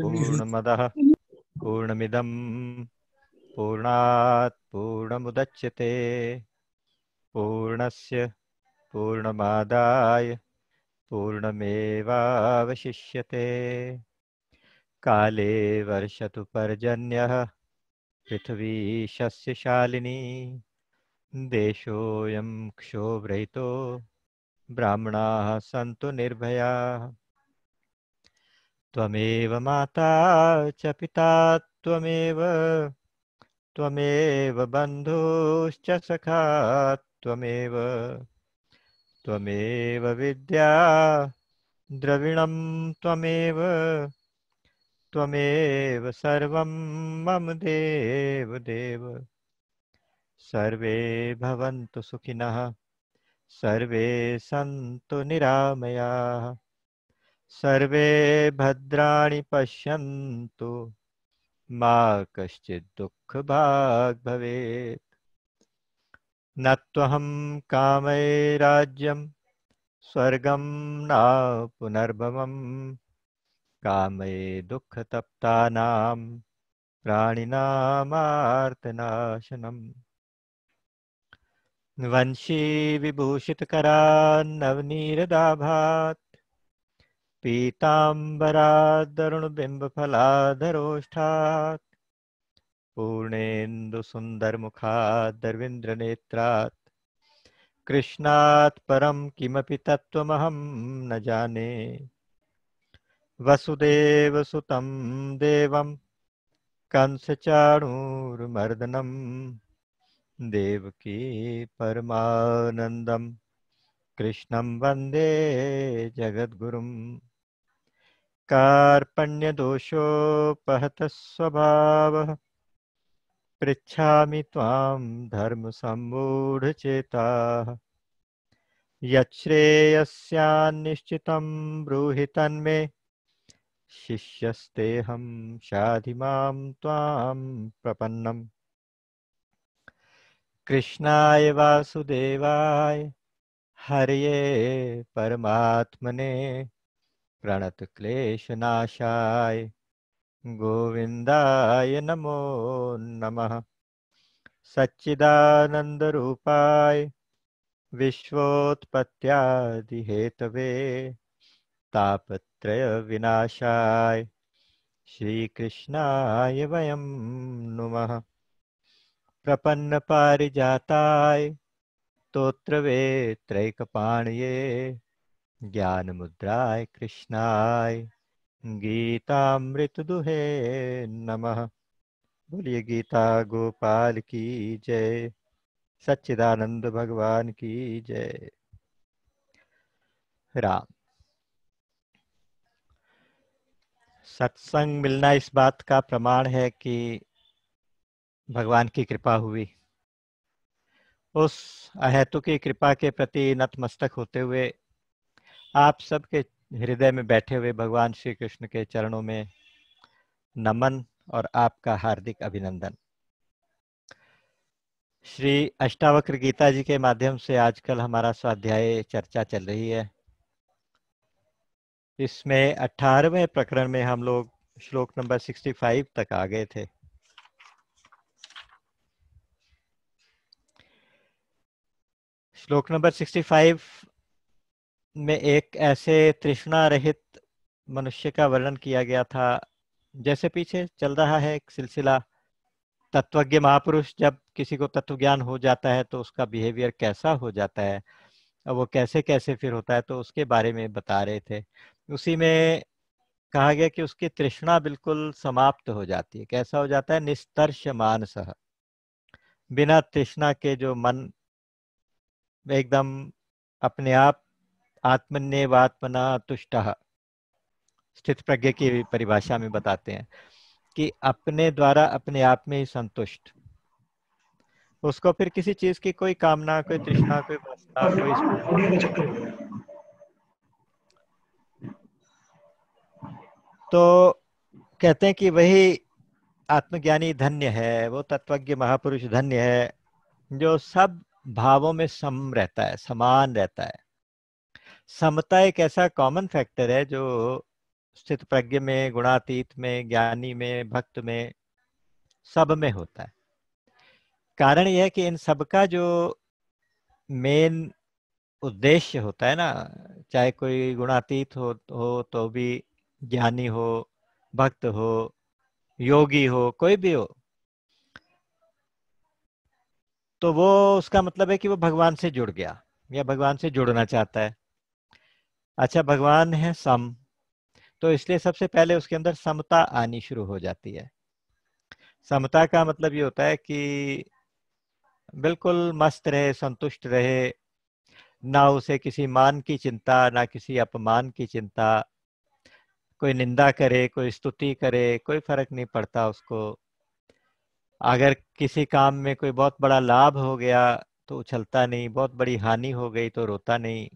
पूर्णमदः पूर्णमिदं पूर्णात् पूर्णमुदच्यते पूर्णस्य पूर्णमादाय पूर्णमेवावशिष्यते काले वर्षतु पर्जन्यः पृथ्वी शस्यशालिनी देशोऽयं क्षोभ्रहितो ब्राह्मणाः सन्तु निर्भयाः। त्वमेव माता च पिता त्वमेव त्वमेव बन्धुश्च सखा त्वमेव त्वमेव विद्या द्रविणं त्वमेव त्वमेव सर्वं मम देव देव सर्वे भवन्तु सुखिनः। सर्वे सन्तु निरामयाः। सर्वे भद्राणि पश्यन्तु। मा कश्चित् दुःखभाग् भवेत्। न त्वहं कामये राज्यं स्वर्गं न पुनर्भवं। कामये दुःखतप्तानां प्राणिनामार्तनाशनम्। वंशी विभूषितकरान्नवनीरदाभात् पीताम्बरादरुणबिम्बफलाधरोष्ठात् पूर्णेन्दुसुन्दरमुखादरविन्द्रनेत्रात्। कृष्णात् परं किमपि तत्त्वमहं न जाने। वसुदेवसुतं देवं कंसचाणूरमर्दनं। देवकी परमानन्दं कृष्णं वंदे जगद्गुरुम्। कार्पण्यदोषोपहतः स्वभावः। पृच्छामि त्वां धर्मसम्मूढचेताः। यच्छ्रेयस्यान्निश्चितं ब्रूहि तन्मे। शिष्यस्तेऽहं शाधि माँ त्वां प्रपन्नम्। कृष्णाय वासुदेवाय। हरये परमात्मने प्रणतक्लेशनाशाय। गोविन्दाय नमो नमः। सच्चिदानन्दरूपाय विश्वोत्पत्त्यादिहेतवे तापत्रयविनाशाय। श्रीकृष्णाय वयं नुमः। प्रपन्नपारिजाताय स्तोत्रवेत्रैकपाणये ज्ञानमुद्राय कृष्णाय गीतामृतदुहे नमः। बोलिए गीता, गोपाल की जय। सच्चिदानंद भगवान की जय। राम। सत्संग मिलना इस बात का प्रमाण है कि भगवान की कृपा हुई। उस अहेतु की कृपा के प्रति नतमस्तक होते हुए आप सबके हृदय में बैठे हुए भगवान श्री कृष्ण के चरणों में नमन और आपका हार्दिक अभिनंदन। श्री अष्टावक्र गीता जी के माध्यम से आजकल हमारा स्वाध्याय चर्चा चल रही है। इसमें अठारहवें प्रकरण में हम लोग श्लोक नंबर 65 तक आ गए थे। श्लोक नंबर 65 में एक ऐसे तृष्णा रहित मनुष्य का वर्णन किया गया था। जैसे पीछे चल रहा है एक सिलसिला, तत्वज्ञ महापुरुष जब किसी को तत्व ज्ञान हो जाता है तो उसका बिहेवियर कैसा हो जाता है और वो कैसे कैसे फिर होता है तो उसके बारे में बता रहे थे। उसी में कहा गया कि उसकी तृष्णा बिल्कुल समाप्त हो जाती है। कैसा हो जाता है? निस्तर्श मानस बिना तृष्णा के जो मन एकदम अपने आप आत्मन्यवात्मना तुष्ट। स्थित प्रज्ञ की परिभाषा में बताते हैं कि अपने द्वारा अपने आप में ही संतुष्ट। उसको फिर किसी चीज़ की कोई कामना, कोई तृष्णा, कोई वासना, कोई तो कहते हैं कि वही आत्मज्ञानी धन्य है, वो तत्वज्ञ महापुरुष धन्य है, जो सब भावों में सम रहता है, समान रहता है। समता एक ऐसा कॉमन फैक्टर है जो स्थित प्रज्ञ में, गुणातीत में, ज्ञानी में, भक्त में, सब में होता है। कारण यह है कि इन सब का जो मेन उद्देश्य होता है ना, चाहे कोई गुणातीत हो हो तो भी ज्ञानी हो, भक्त हो, योगी हो, कोई भी हो तो वो उसका मतलब है कि वो भगवान से जुड़ गया, या भगवान से जुड़ना चाहता है। अच्छा भगवान है सम तो इसलिए सबसे पहले उसके अंदर समता आनी शुरू हो जाती है। समता का मतलब ये होता है कि बिल्कुल मस्त रहे, संतुष्ट रहे, ना उसे किसी मान की चिंता, ना किसी अपमान की चिंता, कोई निंदा करे, कोई स्तुति करे, कोई फ़र्क नहीं पड़ता उसको। अगर किसी काम में कोई बहुत बड़ा लाभ हो गया तो उछलता नहीं, बहुत बड़ी हानि हो गई तो रोता नहीं।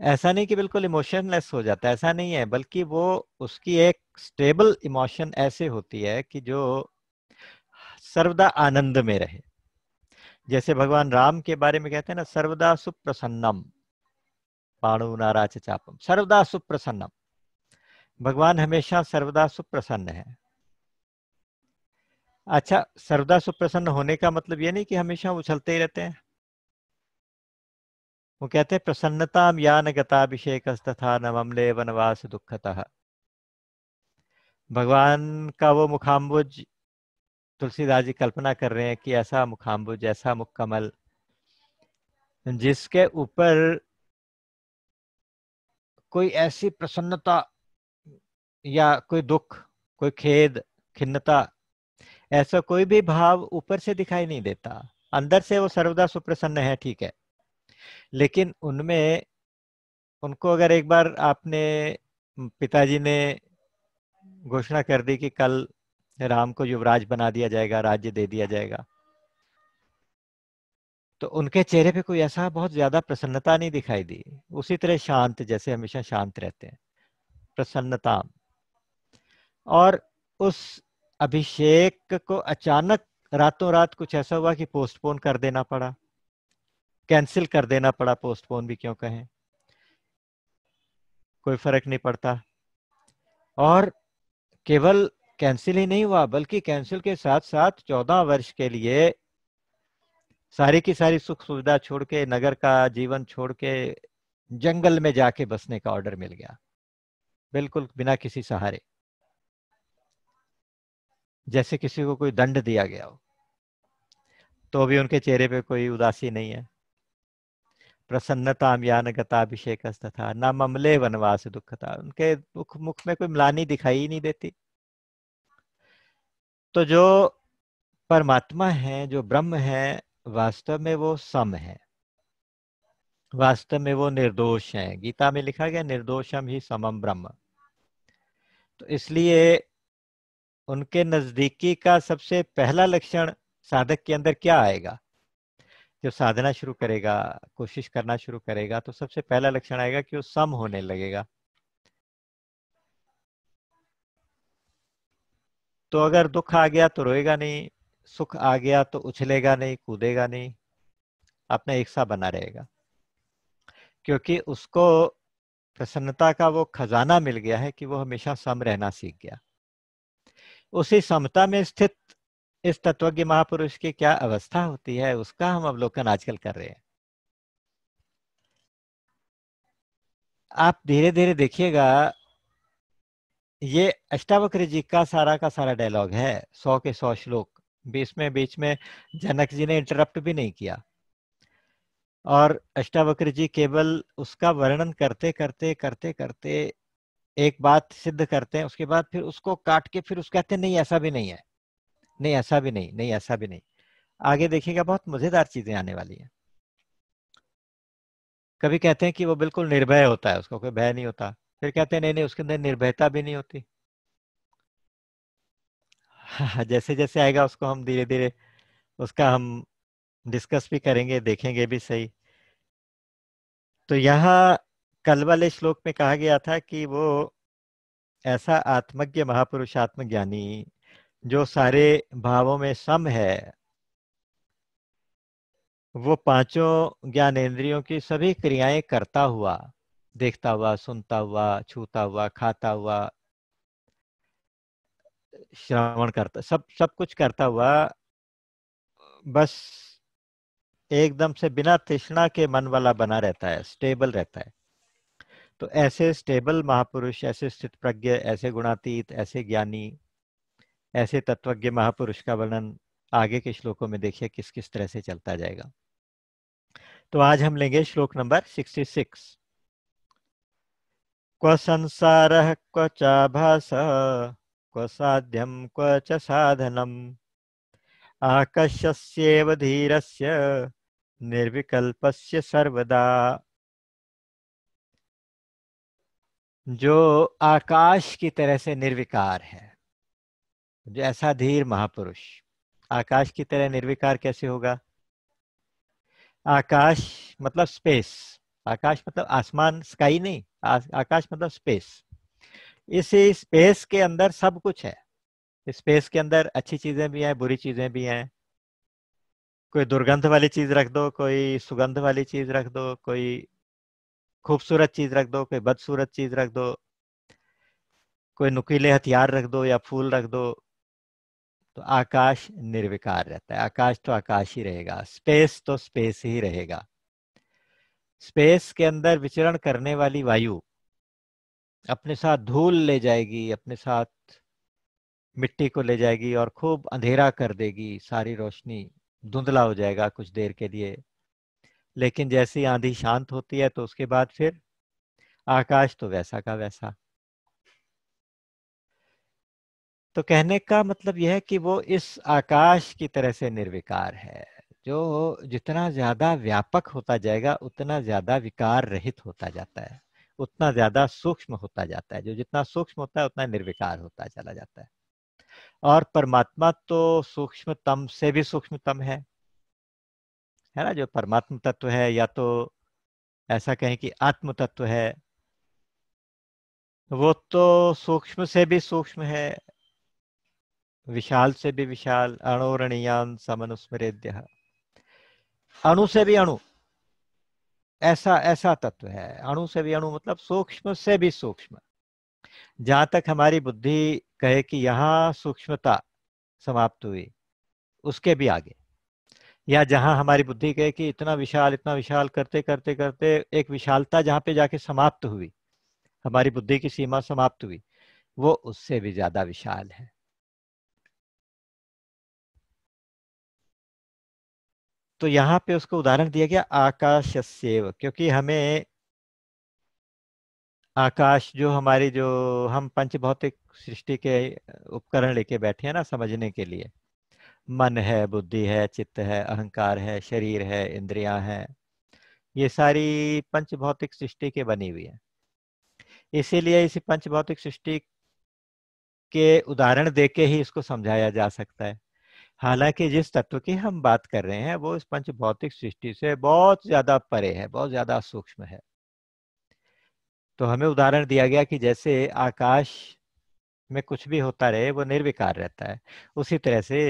ऐसा नहीं कि बिल्कुल इमोशनलेस हो जाता है, ऐसा नहीं है, बल्कि वो उसकी एक स्टेबल इमोशन ऐसे होती है कि जो सर्वदा आनंद में रहे। जैसे भगवान राम के बारे में कहते हैं ना, सर्वदा सुप्रसन्नम पाणु नाराच चापम, सर्वदा सुप्रसन्नम। भगवान हमेशा सर्वदा सुप्रसन्न है। अच्छा सर्वदा सुप्रसन्न होने का मतलब ये नहीं कि हमेशा उछलते ही रहते हैं? वो कहते हैं, प्रसन्नता यान गताभिषेक तथा न ममले वनवास दुखतः। भगवान का वो मुखाम्बुज, तुलसीदास जी कल्पना कर रहे हैं कि ऐसा मुखाम्बुज, ऐसा मुकमल जिसके ऊपर कोई ऐसी प्रसन्नता या कोई दुख, कोई खेद, खिन्नता ऐसा कोई भी भाव ऊपर से दिखाई नहीं देता। अंदर से वो सर्वदा सुप्रसन्न है, ठीक है। लेकिन उनमें उनको अगर एक बार आपने पिताजी ने घोषणा कर दी कि कल राम को युवराज बना दिया जाएगा, राज्य दे दिया जाएगा तो उनके चेहरे पे कोई ऐसा बहुत ज़्यादा प्रसन्नता नहीं दिखाई दी। उसी तरह शांत, जैसे हमेशा शांत रहते हैं। प्रसन्नता। और उस अभिषेक को अचानक रातों रात कुछ ऐसा हुआ कि पोस्टपोन कर देना पड़ा। कैंसिल कर देना पड़ा पोस्टपोन भी क्यों कहें? कोई फ़र्क नहीं पड़ता। और केवल कैंसिल ही नहीं हुआ, बल्कि कैंसिल के साथ साथ चौदह वर्ष के लिए सारी की सारी सुख सुविधा छोड़ के, नगर का जीवन छोड़ के, जंगल में जाके बसने का ऑर्डर मिल गया। बिल्कुल बिना किसी सहारे। जैसे किसी को कोई दंड दिया गया हो तो भी उनके चेहरे पे कोई उदासी नहीं है। प्रसन्नता ज्ञान गताभिषेक था न ममले वनवास दुख था उनके मुख मुख में कोई म्लानी दिखाई ही नहीं देती। तो जो परमात्मा है, जो ब्रह्म है, वास्तव में वो सम है। वास्तव में वो निर्दोष है। गीता में लिखा गया, निर्दोषम ही समम ब्रह्म। तो इसलिए उनके नजदीकी का सबसे पहला लक्षण साधक के अंदर क्या आएगा? जो साधना शुरू करेगा, कोशिश करना शुरू करेगा तो सबसे पहला लक्षण आएगा कि वो सम होने लगेगा। तो अगर दुख आ गया तो रोएगा नहीं, सुख आ गया तो उछलेगा नहीं, कूदेगा नहीं, अपना एक सा बना रहेगा। क्योंकि उसको प्रसन्नता का वो खजाना मिल गया है कि वो हमेशा सम रहना सीख गया। उसी समता में स्थित इस तत्वज्ञ महापुरुष की क्या अवस्था होती है, उसका हम अवलोकन आजकल कर रहे हैं। आप धीरे धीरे देखिएगा, ये अष्टावक्र जी का सारा का सारा डायलॉग है, सौ के सौ श्लोक। बीच में बीच में जनक जी ने इंटरप्ट भी नहीं किया। और अष्टावक्र जी केवल उसका वर्णन करते करते करते करते एक बात सिद्ध करते हैं, उसके बाद फिर उसको काट के फिर उस कहते हैं, नहीं, ऐसा भी नहीं है। नहीं, ऐसा भी नहीं नहीं, ऐसा भी नहीं। आगे देखिएगा, बहुत मज़ेदार चीज़ें आने वाली हैं। कभी कहते हैं कि वो बिल्कुल निर्भय होता है, उसको कोई भय नहीं होता। फिर कहते हैं, नहीं नहीं, उसके अंदर निर्भयता भी नहीं होती। जैसे जैसे आएगा, उसको हम धीरे धीरे उसका हम डिस्कस भी करेंगे, देखेंगे भी सही। तो यहाँ कल वाले श्लोक में कहा गया था कि वो ऐसा आत्मज्ञ महापुरुष आत्मज्ञानी जो सारे भावों में सम है, वो पाँचों ज्ञानेन्द्रियों की सभी क्रियाएँ करता हुआ, देखता हुआ, सुनता हुआ, छूता हुआ, खाता हुआ, श्रवण करता, सब सब कुछ करता हुआ, बस एकदम से बिना तृष्णा के मन वाला बना रहता है, स्टेबल रहता है। तो ऐसे स्टेबल महापुरुष, ऐसे स्थित प्रज्ञ ऐसे गुणातीत, ऐसे ज्ञानी, ऐसे तत्वज्ञ महापुरुष का वर्णन आगे के श्लोकों में देखिए किस किस तरह से चलता जाएगा। तो आज हम लेंगे श्लोक नंबर 66 क्व संसार क्व चाभास क्व साध्यम क्व च साधनम। आकाश्यस्येव धीरस्य, निर्विकल्पस्य सर्वदा। जो आकाश की तरह से निर्विकार है। जो ऐसा धीर महापुरुष, आकाश की तरह निर्विकार कैसे होगा? आकाश मतलब स्पेस आकाश मतलब आसमान स्काई नहीं आकाश मतलब स्पेस इसी स्पेस के अंदर सब कुछ है। स्पेस के अंदर अच्छी चीज़ें भी हैं, बुरी चीज़ें भी हैं। कोई दुर्गंध वाली चीज़ रख दो, कोई सुगंध वाली चीज़ रख दो, कोई खूबसूरत चीज़ रख दो, कोई बदसूरत चीज़ रख दो, कोई नुकीले हथियार रख दो या फूल रख दो तो आकाश निर्विकार रहता है। आकाश तो आकाश ही रहेगा, स्पेस तो स्पेस ही रहेगा। स्पेस के अंदर विचरण करने वाली वायु अपने साथ धूल ले जाएगी, अपने साथ मिट्टी को ले जाएगी और खूब अंधेरा कर देगी, सारी रोशनी धुंधला हो जाएगा कुछ देर के लिए। लेकिन जैसे आंधी शांत होती है तो उसके बाद फिर आकाश तो वैसा का वैसा। तो कहने का मतलब यह है कि वो इस आकाश की तरह से निर्विकार है, जो जितना ज़्यादा व्यापक होता जाएगा, उतना ज़्यादा विकार रहित होता जाता है, उतना ज़्यादा सूक्ष्म होता जाता है, जो जितना सूक्ष्म होता है, उतना निर्विकार होता चला जाता है। और परमात्मा तो सूक्ष्मतम से भी सूक्ष्मतम है। है ना, जो परमात्म तत्व है या तो ऐसा कहें कि आत्म तत्व है, वो तो सूक्ष्म से भी सूक्ष्म है, विशाल से भी विशाल अणोरणीयान समनुस्मृद्य अणु से भी अणु, ऐसा ऐसा तत्व है। अणु से भी अणु मतलब सूक्ष्म से भी सूक्ष्म। जहाँ तक हमारी बुद्धि कहे कि यहाँ सूक्ष्मता समाप्त हुई, उसके भी आगे। या जहाँ हमारी बुद्धि कहे कि इतना विशाल इतना विशाल, करते करते करते एक विशालता जहाँ पे जाके समाप्त हुई, हमारी बुद्धि की सीमा समाप्त हुई, वो उससे भी ज़्यादा विशाल है। तो यहाँ पे उसको उदाहरण दिया गया आकाश सेव क्योंकि हमें आकाश जो हमारी जो हम पंच भौतिक सृष्टि के उपकरण लेके बैठे हैं ना समझने के लिए मन है, बुद्धि है, चित्त है, अहंकार है, शरीर है, इंद्रियाँ हैं, ये सारी पंच भौतिक सृष्टि के बनी हुई है। इसीलिए इसी पंच भौतिक सृष्टि के उदाहरण देके ही इसको समझाया जा सकता है। हालाँकि जिस तत्व की हम बात कर रहे हैं, वो इस पंच भौतिक सृष्टि से बहुत ज़्यादा परे है, बहुत ज़्यादा सूक्ष्म है। तो हमें उदाहरण दिया गया कि जैसे आकाश में कुछ भी होता रहे, वो निर्विकार रहता है। उसी तरह से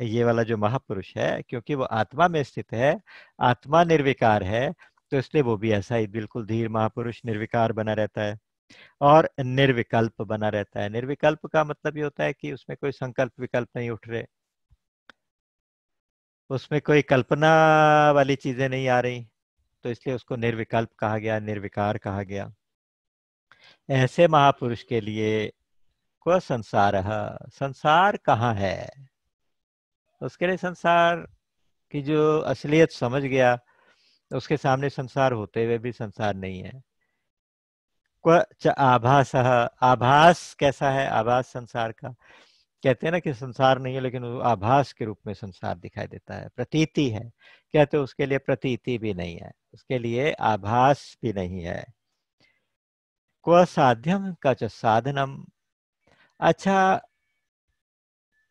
ये वाला जो महापुरुष है, क्योंकि वो आत्मा में स्थित है, आत्मा निर्विकार है तो इसलिए वो भी ऐसा ही बिल्कुल धीर महापुरुष निर्विकार बना रहता है और निर्विकल्प बना रहता है। निर्विकल्प का मतलब ये होता है कि उसमें कोई संकल्प विकल्प नहीं उठ रहे। उसमें कोई कल्पना वाली चीज़ें नहीं आ रही तो इसलिए उसको निर्विकल्प कहा गया, निर्विकार कहा गया। ऐसे महापुरुष के लिए को संसार? संसार कहाँ है? उसके लिए संसार की जो असलियत समझ गया, उसके सामने संसार होते हुए भी संसार नहीं है। आभास? आभास कैसा है? आभास संसार का। कहते हैं ना कि संसार नहीं है, लेकिन आभास के रूप में संसार दिखाई देता है। प्रतीति है। कहते उसके लिए प्रतीति भी नहीं है। उसके लिए आभास भी नहीं है। क्व साध्यम का साधनम। अच्छा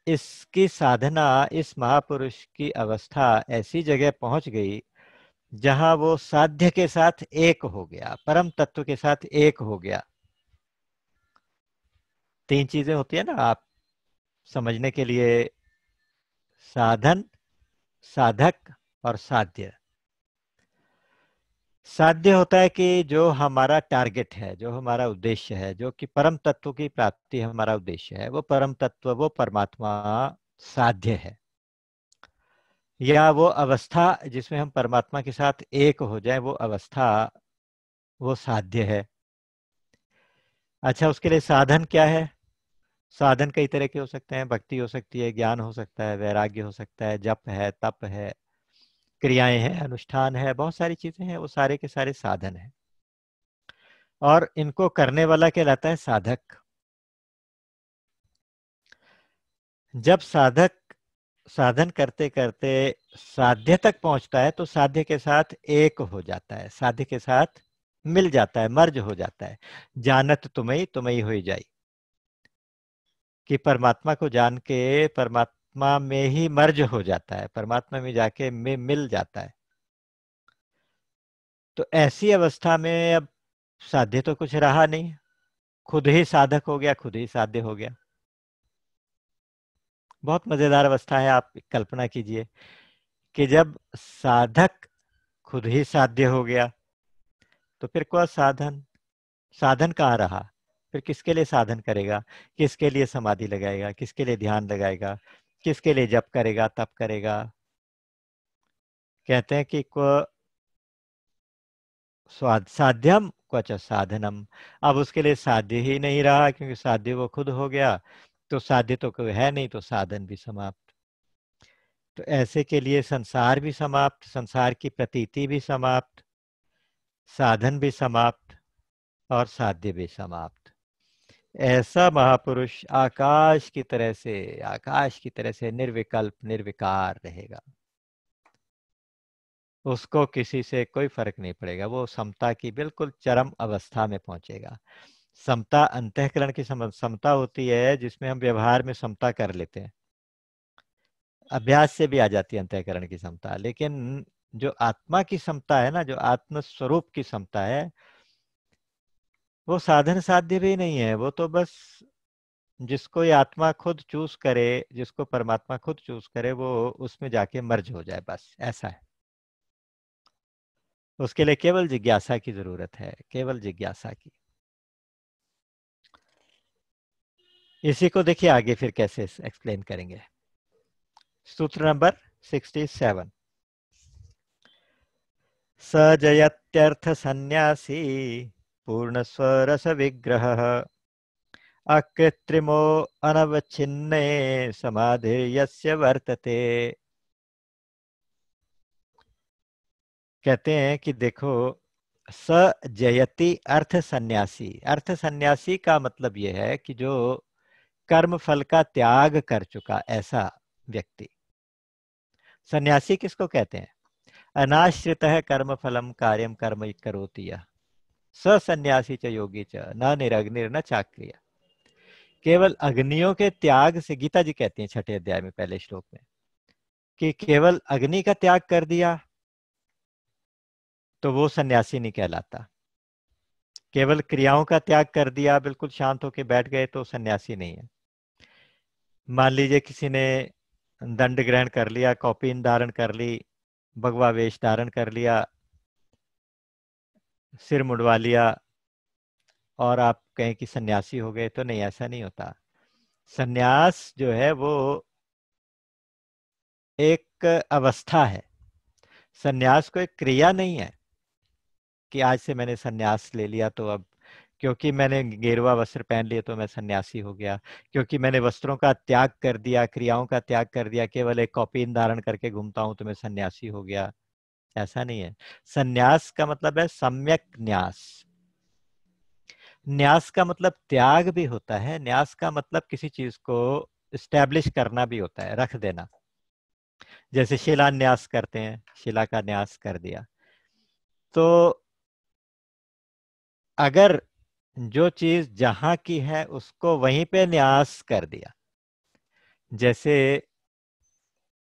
इसकी साधना, इस महापुरुष की अवस्था ऐसी जगह पहुँच गई, जहाँ वो साध्य के साथ एक हो गया, परम तत्व के साथ एक हो गया। तीन चीज़ें होती है ना, आप समझने के लिए, साधन, साधक और साध्य। साध्य होता है कि जो हमारा टारगेट है, जो हमारा उद्देश्य है, जो कि परम तत्व की प्राप्ति हमारा उद्देश्य है, वो परम तत्व, वो परमात्मा साध्य है। या वो अवस्था जिसमें हम परमात्मा के साथ एक हो जाए, वो अवस्था, वो साध्य है। अच्छा उसके लिए साधन क्या है? साधन कई तरह के हो सकते हैं, भक्ति हो सकती है, ज्ञान हो सकता है, वैराग्य हो सकता है, जप है, तप है क्रियाएँ हैं, अनुष्ठान है, बहुत सारी चीज़ें हैं, वो सारे के सारे साधन हैं। और इनको करने वाला कहलाता है साधक। जब साधक साधन करते करते साध्य तक पहुँचता है तो साध्य के साथ एक हो जाता है, साध्य के साथ मिल जाता है, मर्ज हो जाता है। जानत तुम्हें तुम्हें हो जाई। कि परमात्मा को जान के, परमात्मा में ही मर्ज हो जाता है, परमात्मा में जाके में, मिल जाता है। तो ऐसी अवस्था में अब साध्य तो कुछ रहा नहीं, खुद ही साधक हो गया, खुद ही साध्य हो गया। बहुत मज़ेदार अवस्था है, आप कल्पना कीजिए कि जब साधक खुद ही साध्य हो गया तो फिर क्या साधन? साधन कहाँ रहा? फिर किसके लिए साधन करेगा? किसके लिए समाधि लगाएगा? किसके लिए ध्यान लगाएगा? किसके लिए जप करेगा, तप करेगा? कहते हैं कि स्वाद, साध्यम, क्वच साधनम। अब उसके लिए साध्य ही नहीं रहा, क्योंकि साध्य वो खुद हो गया। तो साध्य तो कोई है नहीं तो साधन भी समाप्त। तो ऐसे के लिए संसार भी समाप्त, संसार की प्रतीति भी समाप्त, साधन भी समाप्त और साध्य भी समाप्त। ऐसा महापुरुष आकाश की तरह से, आकाश की तरह से निर्विकल्प, निर्विकार रहेगा। उसको किसी से कोई फ़र्क नहीं पड़ेगा। वो समता की बिल्कुल चरम अवस्था में पहुंचेगा। समता अंतकरण की समता होती है जिसमें हम व्यवहार में समता कर लेते हैं। अभ्यास से भी आ जाती है अंतकरण की समता। लेकिन जो आत्मा की समता है ना, जो आत्म स्वरूप की समता है वो साधन साध्य भी नहीं है, वो तो बस जिसको ये आत्मा खुद चूज़ करे, जिसको परमात्मा खुद चूज़ करे, वो उसमें जाके मर्ज हो जाए बस, ऐसा है। उसके लिए केवल जिज्ञासा की ज़रूरत है, केवल जिज्ञासा की। इसी को देखिए आगे फिर कैसे एक्सप्लेन करेंगे। सूत्र नंबर सिक्सटी सेवन। सजयत्यर्थ सन्यासी पूर्ण स्वरस विग्रह अकृत्रिमो अनवच्छिन्ने समाधि वर्तते। कहते हैं कि देखो, स जयति अर्थ सन्यासी अर्थ सन्यासी का मतलब यह है कि जो कर्म फल का त्याग कर चुका ऐसा व्यक्ति। सन्यासी किसको कहते हैं? अनाश्रित है कर्म फलम कार्यम कर्म करोती स सन्यासी च योगी च, न निरग्निर, न चाक्रिया। केवल अग्नियों के त्याग से गीता जी कहती है छठे अध्याय में, पहले श्लोक में, कि केवल अग्नि का त्याग कर दिया तो वो सन्यासी नहीं कहलाता। केवल क्रियाओं का त्याग कर दिया, बिल्कुल शांत होकर बैठ गए तो सन्यासी नहीं है। मान लीजिए किसी ने दंड ग्रहण कर लिया कॉपीन धारण कर ली भगवा वेश धारण कर लिया सिर मुड़वा लिया और आप कहें कि सन्यासी हो गए तो नहीं, ऐसा नहीं होता। सन्यास जो है वो एक अवस्था है। सन्यास को एक क्रिया नहीं है कि आज से मैंने सन्यास ले लिया तो अब, क्योंकि मैंने गेरुआ वस्त्र पहन लिए तो मैं सन्यासी हो गया, क्योंकि मैंने वस्त्रों का त्याग कर दिया, क्रियाओं का त्याग कर दिया, केवल एक कॉपी धारण करके घूमता हूँ तो मैं सन्यासी हो गया। ऐसा नहीं है। सन्यास का मतलब है सम्यक न्यास। न्यास का मतलब त्याग भी होता है, न्यास का मतलब किसी चीज़ को स्टैब्लिश करना भी होता है, रख देना। जैसे शिलान्यास करते हैं, शिला का न्यास कर दिया। तो अगर जो चीज़ जहाँ की है, उसको वहीं पे न्यास कर दिया। जैसे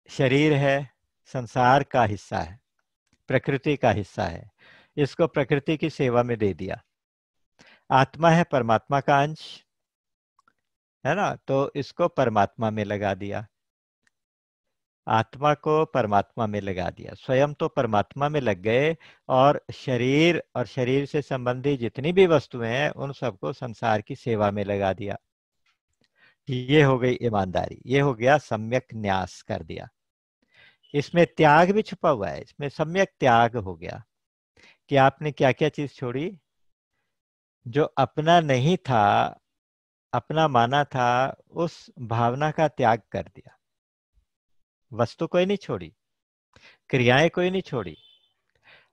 शरीर है, संसार का हिस्सा है। प्रकृति का हिस्सा है। इसको प्रकृति की सेवा में दे दिया। आत्मा है परमात्मा का अंश, है ना? तो इसको परमात्मा में लगा दिया। आत्मा को परमात्मा में लगा दिया। स्वयं तो परमात्मा में लग गए और शरीर और शरीर से संबंधी जितनी भी वस्तुएँ हैं, उन सबको संसार की सेवा में लगा दिया। ये हो गई ईमानदारी। ये हो गया सम्यक न्यास कर दिया। इसमें त्याग भी छुपा हुआ है, इसमें सम्यक त्याग हो गया। कि आपने क्या क्या चीज़ छोड़ी? जो अपना नहीं था, अपना माना था, उस भावना का त्याग कर दिया। वस्तु कोई नहीं छोड़ी, क्रियाएँ कोई नहीं छोड़ी।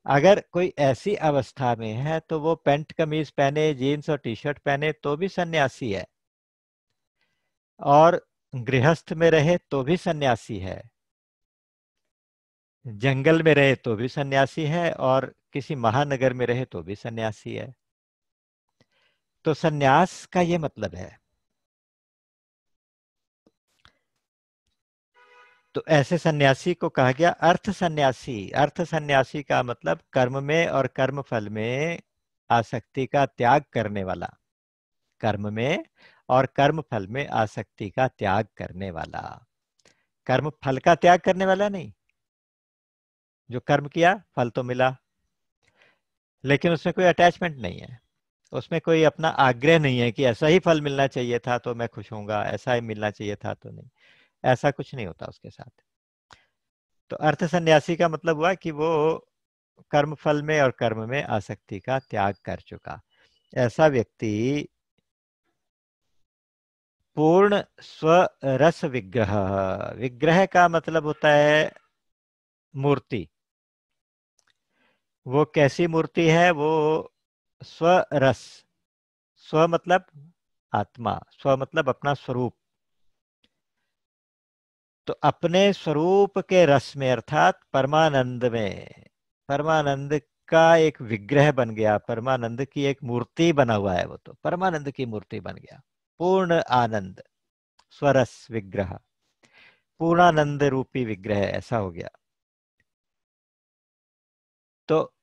अगर कोई ऐसी अवस्था में है तो वो पेंट, कमीज पहने, जीन्स और टी शर्ट पहने तो भी सन्यासी है। और गृहस्थ में रहे तो भी सन्यासी है। जंगल में रहे तो भी सन्यासी है और किसी महानगर में रहे तो भी सन्यासी है। तो सन्यास का ये मतलब है। तो ऐसे सन्यासी को कहा गया अर्थ सन्यासी। अर्थ सन्यासी का मतलब कर्म में और कर्म फल में आसक्ति का त्याग करने वाला। कर्म में और कर्म फल में आसक्ति का त्याग करने वाला। कर्म फल का त्याग करने वाला नहीं जो कर्म किया, फल तो मिला। लेकिन उसमें कोई अटैचमेंट नहीं है। उसमें कोई अपना आग्रह नहीं है कि ऐसा ही फल मिलना चाहिए था तो मैं खुश होऊँगा, ऐसा ही मिलना चाहिए था तो नहीं। ऐसा कुछ नहीं होता उसके साथ। तो अर्थ सन्यासी का मतलब हुआ कि वो कर्म फल में और कर्म में आसक्ति का त्याग कर चुका। ऐसा व्यक्ति पूर्ण स्वरस विग्रह विग्रह का मतलब होता है मूर्ति। वो कैसी मूर्ति है? वो स्वरस। स्व मतलब आत्मा, स्व मतलब अपना स्वरूप। तो अपने स्वरूप के रस में, अर्थात परमानंद में, परमानंद का एक विग्रह बन गया, परमानंद की एक मूर्ति बना हुआ है वो तो परमानंद की मूर्ति बन गया। पूर्ण आनंद, स्वरस विग्रह। पूर्णानंद रूपी विग्रह, ऐसा हो गया। तो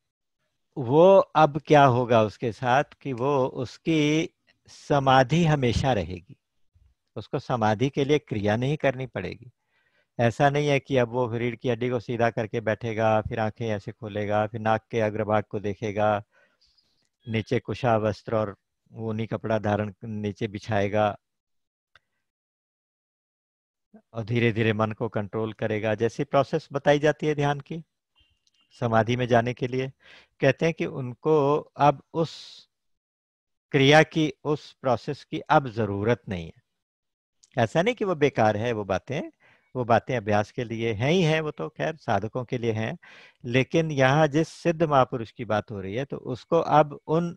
वो अब क्या होगा उसके साथ कि वो उसकी समाधि हमेशा रहेगी। उसको समाधि के लिए क्रिया नहीं करनी पड़ेगी। ऐसा नहीं है कि अब वो रीढ़ की हड्डी को सीधा करके बैठेगा, फिर आँखें ऐसे खोलेगा, फिर नाक के अग्रभाग को देखेगा, नीचे कुशा वस्त्र और ऊनी कपड़ा धारण नीचे बिछाएगा और धीरे धीरे मन को कंट्रोल करेगा। जैसी प्रोसेस बताई जाती है ध्यान की। समाधि में जाने के लिए। कहते हैं कि उनको अब उस क्रिया की, उस प्रोसेस की अब ज़रूरत नहीं है। ऐसा नहीं कि वो बेकार है, वो बातें वो बातें अभ्यास के लिए हैं ही हैं, वो तो खैर साधकों के लिए हैं। लेकिन यहाँ जिस सिद्ध महापुरुष की बात हो रही है तो उसको अब उन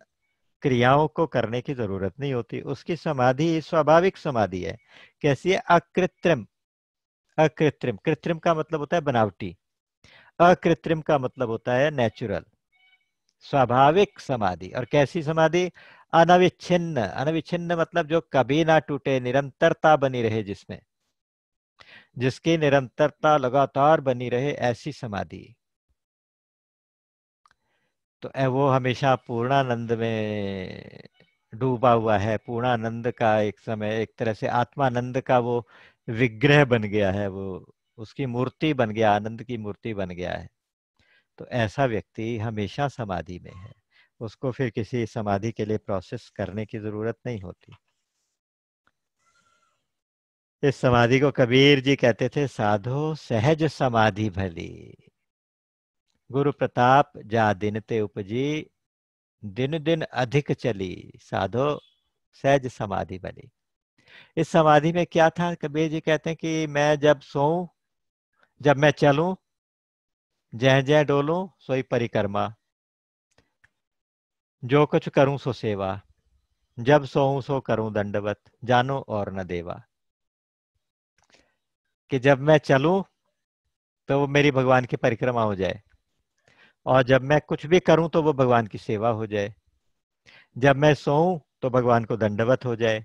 क्रियाओं को करने की ज़रूरत नहीं होती। उसकी समाधि स्वाभाविक समाधि है। कैसी है? अकृत्रिम। अकृत्रिम। कृत्रिम का मतलब होता है बनावटी। अकृत्रिम का मतलब होता है नेचुरल स्वाभाविक समाधि। और कैसी समाधि? अनविच्छिन्न। अनविच्छिन्न मतलब जो कभी ना टूटे, निरंतरता बनी रहे जिसमें, जिसकी निरंतरता लगातार बनी रहे ऐसी समाधि। तो वो हमेशा पूर्णानंद में डूबा हुआ है। पूर्णानंद का एक समय, एक तरह से आत्मानंद का वो विग्रह बन गया है, वो उसकी मूर्ति बन गया, आनंद की मूर्ति बन गया है। तो ऐसा व्यक्ति हमेशा समाधि में है। उसको फिर किसी समाधि के लिए प्रोसेस करने की ज़रूरत नहीं होती। इस समाधि को कबीर जी कहते थे, साधो सहज समाधि भली। गुरु प्रताप, जा दिन ते उपजी, दिन दिन अधिक चली। साधो सहज समाधि भली। इस समाधि में क्या था? कबीर जी कहते हैं कि मैं जब सोऊं जब मैं चलूँ, जय जय डोलूं, सोई परिक्रमा। जो कुछ करूँ सो सेवा, जब सोऊं सो करूँ दंडवत, जानो और न देवा। कि जब मैं चलूँ तो वो मेरी भगवान की परिक्रमा हो जाए, और जब मैं कुछ भी करूँ तो वो भगवान की सेवा हो जाए। जब मैं सोऊं तो भगवान को दंडवत हो जाए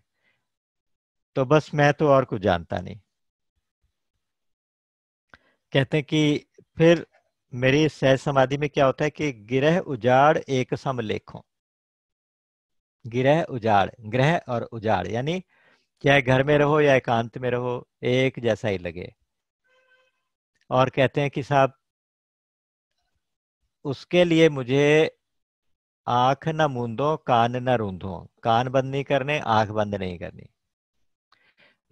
तो बस मैं तो और कुछ जानता नहीं। कहते हैं कि फिर मेरी सहज समाधि में क्या होता है कि गिरह, उजाड़, एक सम लेखों। गिरह, उजाड़, ग्रह और उजाड़, यानी चाहे घर में रहो या एकांत में रहो, एक जैसा ही लगे। और कहते हैं कि साहब, उसके लिए मुझे आँख न मूंदो, कान न रूंधो। कान बंद नहीं करने, आँख बंद नहीं करनी।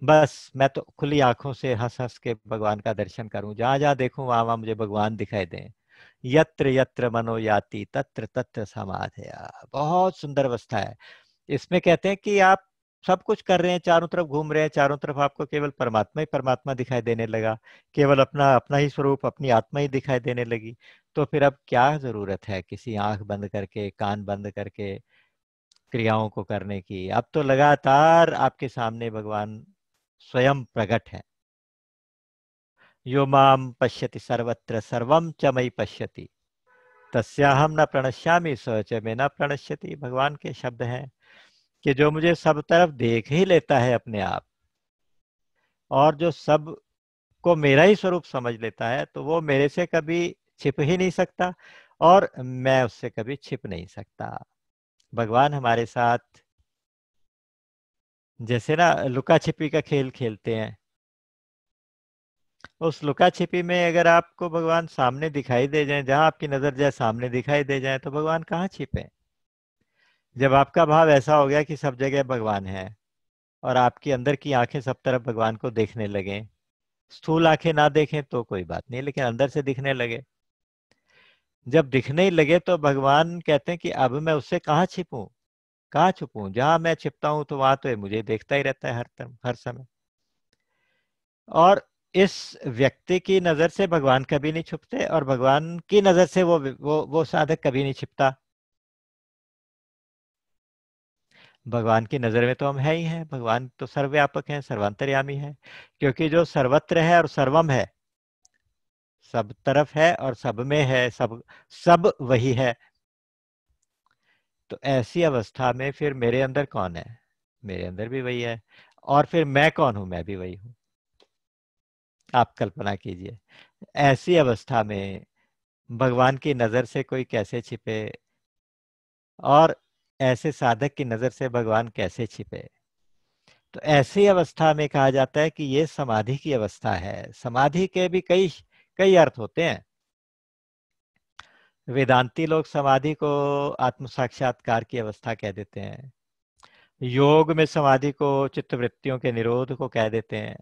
बस, मैं तो खुली आँखों से हंस हंस के भगवान का दर्शन करूँ। जहाँ जहाँ देखूँ वहाँ वहाँ मुझे भगवान दिखाई दें। यत्र यत्र मनो याति तत्र तत्र समाधया। बहुत सुंदर अवस्था है। इसमें कहते हैं कि आप सब कुछ कर रहे हैं, चारों तरफ़ घूम रहे हैं, चारों तरफ़ आपको केवल परमात्मा ही परमात्मा दिखाई देने लगा। केवल अपना अपना ही स्वरूप, अपनी आत्मा ही दिखाई देने लगी। तो फिर अब क्या ज़रूरत है किसी आँख बंद करके, कान बंद करके क्रियाओं को करने की? अब तो लगातार आपके सामने भगवान स्वयं प्रकट है। यो माम पश्यति सर्वत्र सर्वम च मई पश्यति। तस्याहम न प्रणश्यामी, स च में न प्रणश्यति, भगवान के शब्द हैं कि जो मुझे सब तरफ़ देख ही लेता है अपने आप। और जो सबको मेरा ही स्वरूप समझ लेता है तो वो मेरे से कभी छिप ही नहीं सकता और मैं उससे कभी छिप नहीं सकता। भगवान हमारे साथ जैसे ना लुका छिपी का खेल खेलते हैं। उस लुका छिपी में अगर आपको भगवान सामने दिखाई दे जाए, जहाँ आपकी नज़र जाए सामने दिखाई दे जाए तो भगवान कहाँ छिपे? जब आपका भाव ऐसा हो गया कि सब जगह भगवान है और आपकी अंदर की आँखें सब तरफ़ भगवान को देखने लगे, स्थूल आँखें ना देखें तो कोई बात नहीं, लेकिन अंदर से दिखने लगे। जब दिखने ही लगे तो भगवान कहते हैं कि अब मैं उससे कहाँ छिपूं? कहा छुपूं? जहाँ मैं छिपता हूँ तो वहाँ तो मुझे देखता ही रहता है हर तरह हर समय। और इस व्यक्ति की नज़र से भगवान कभी नहीं छुपते और भगवान की नज़र से वो वो वो साधक कभी नहीं छिपता। भगवान की नज़र में तो हम है ही हैं। भगवान तो सर्वव्यापक हैं, सर्वांतर्यामी है, क्योंकि जो सर्वत्र है और सर्वम है, सब तरफ़ है और सब में है, सब सब वही है। तो ऐसी अवस्था में फिर मेरे अंदर कौन है? मेरे अंदर भी वही है। और फिर मैं कौन हूँ? मैं भी वही हूँ। आप कल्पना कीजिए। ऐसी अवस्था में भगवान की नज़र से कोई कैसे छिपे? और ऐसे साधक की नज़र से भगवान कैसे छिपे? तो ऐसी अवस्था में कहा जाता है कि ये समाधि की अवस्था है। समाधि के भी कई कई अर्थ होते हैं। वेदांती लोग समाधि को आत्म साक्षात्कार की अवस्था कह देते हैं। योग में समाधि को चित्तवृत्तियों के निरोध को कह देते हैं।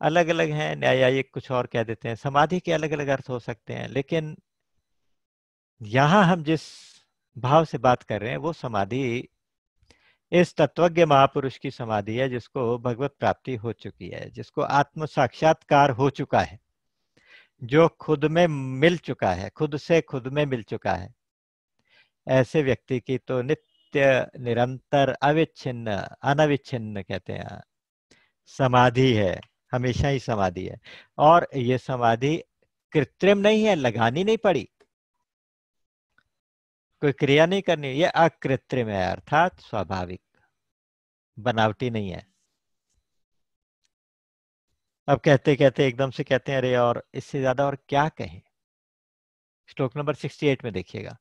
अलग अलग हैं न्यायिक कुछ और कह देते हैं। समाधि के अलग अलग अर्थ हो सकते हैं, लेकिन यहाँ हम जिस भाव से बात कर रहे हैं, वो समाधि इस तत्वज्ञ महापुरुष की समाधि है, जिसको भगवत प्राप्ति हो चुकी है, जिसको आत्म साक्षात्कार हो चुका है। जो खुद में मिल चुका है, खुद से खुद में मिल चुका है। ऐसे व्यक्ति की तो नित्य, निरंतर अविच्छिन्न, अनविच्छिन्न कहते हैं। समाधि है, हमेशा ही समाधि है। और ये समाधि कृत्रिम नहीं है, लगानी नहीं पड़ी। कोई क्रिया नहीं करनी, ये अकृत्रिम है, अर्थात स्वाभाविक। बनावटी नहीं है। अब कहते कहते एकदम से कहते हैं, अरे और इससे ज़्यादा और क्या कहें? श्लोक नंबर 68 में देखिएगा।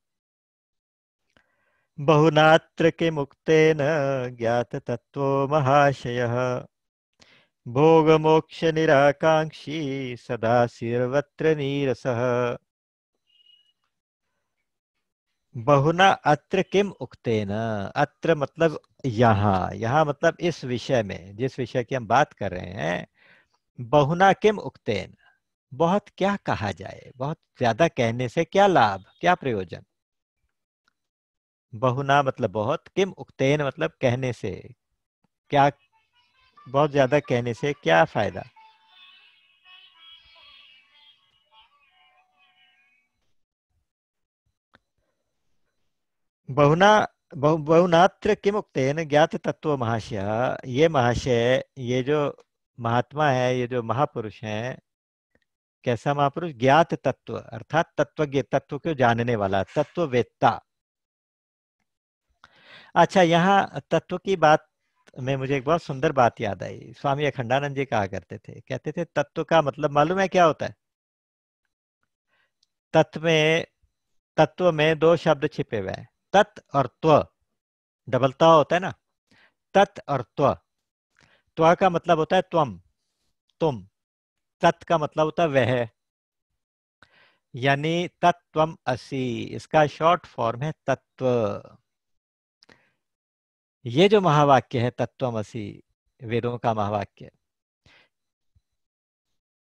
बहुनात्र के मुक्तेन ज्ञात तत्व महाशय। भोग मोक्ष निराकांक्षी सदा सिर्वत्र नीरस। बहुना अत्र किम उक्तेन अत्र मतलब यहाँ यहाँ मतलब इस विषय में, जिस विषय की हम बात कर रहे हैं बहुना किम उक्तेन? बहुत क्या कहा जाए? बहुत ज़्यादा कहने से क्या लाभ? क्या प्रयोजन? बहुना मतलब बहुत, किम उक्तेन मतलब कहने से क्या, बहुत ज़्यादा कहने से क्या फ़ायदा? बहुना, बहु, बहुनात्र किमुक्तेन ज्ञात तत्व महाशय, ये महाशय, ये जो महात्मा है, ये जो महापुरुष है, कैसा महापुरुष? ज्ञात तत्व, अर्थात तत्वज्ञ तत्व को जानने वाला, तत्ववेत्ता। अच्छा यहाँ तत्व की बात में मुझे एक बहुत सुंदर बात याद आई। स्वामी अखंडानंद जी कहा करते थे, कहते थे, तत्व का मतलब मालूम है क्या होता है? तत्व में तत्व में दो शब्द छिपे हुए हैं, तत् और त्व। डबलता होता है ना? तत् और त्व। त्व का मतलब होता है त्वम, तुम। तत् का मतलब होता है वह। यानी तत्वम असी, इसका शॉर्ट फॉर्म है तत्व ये जो महावाक्य है तत्वम असी, वेदों का महावाक्य,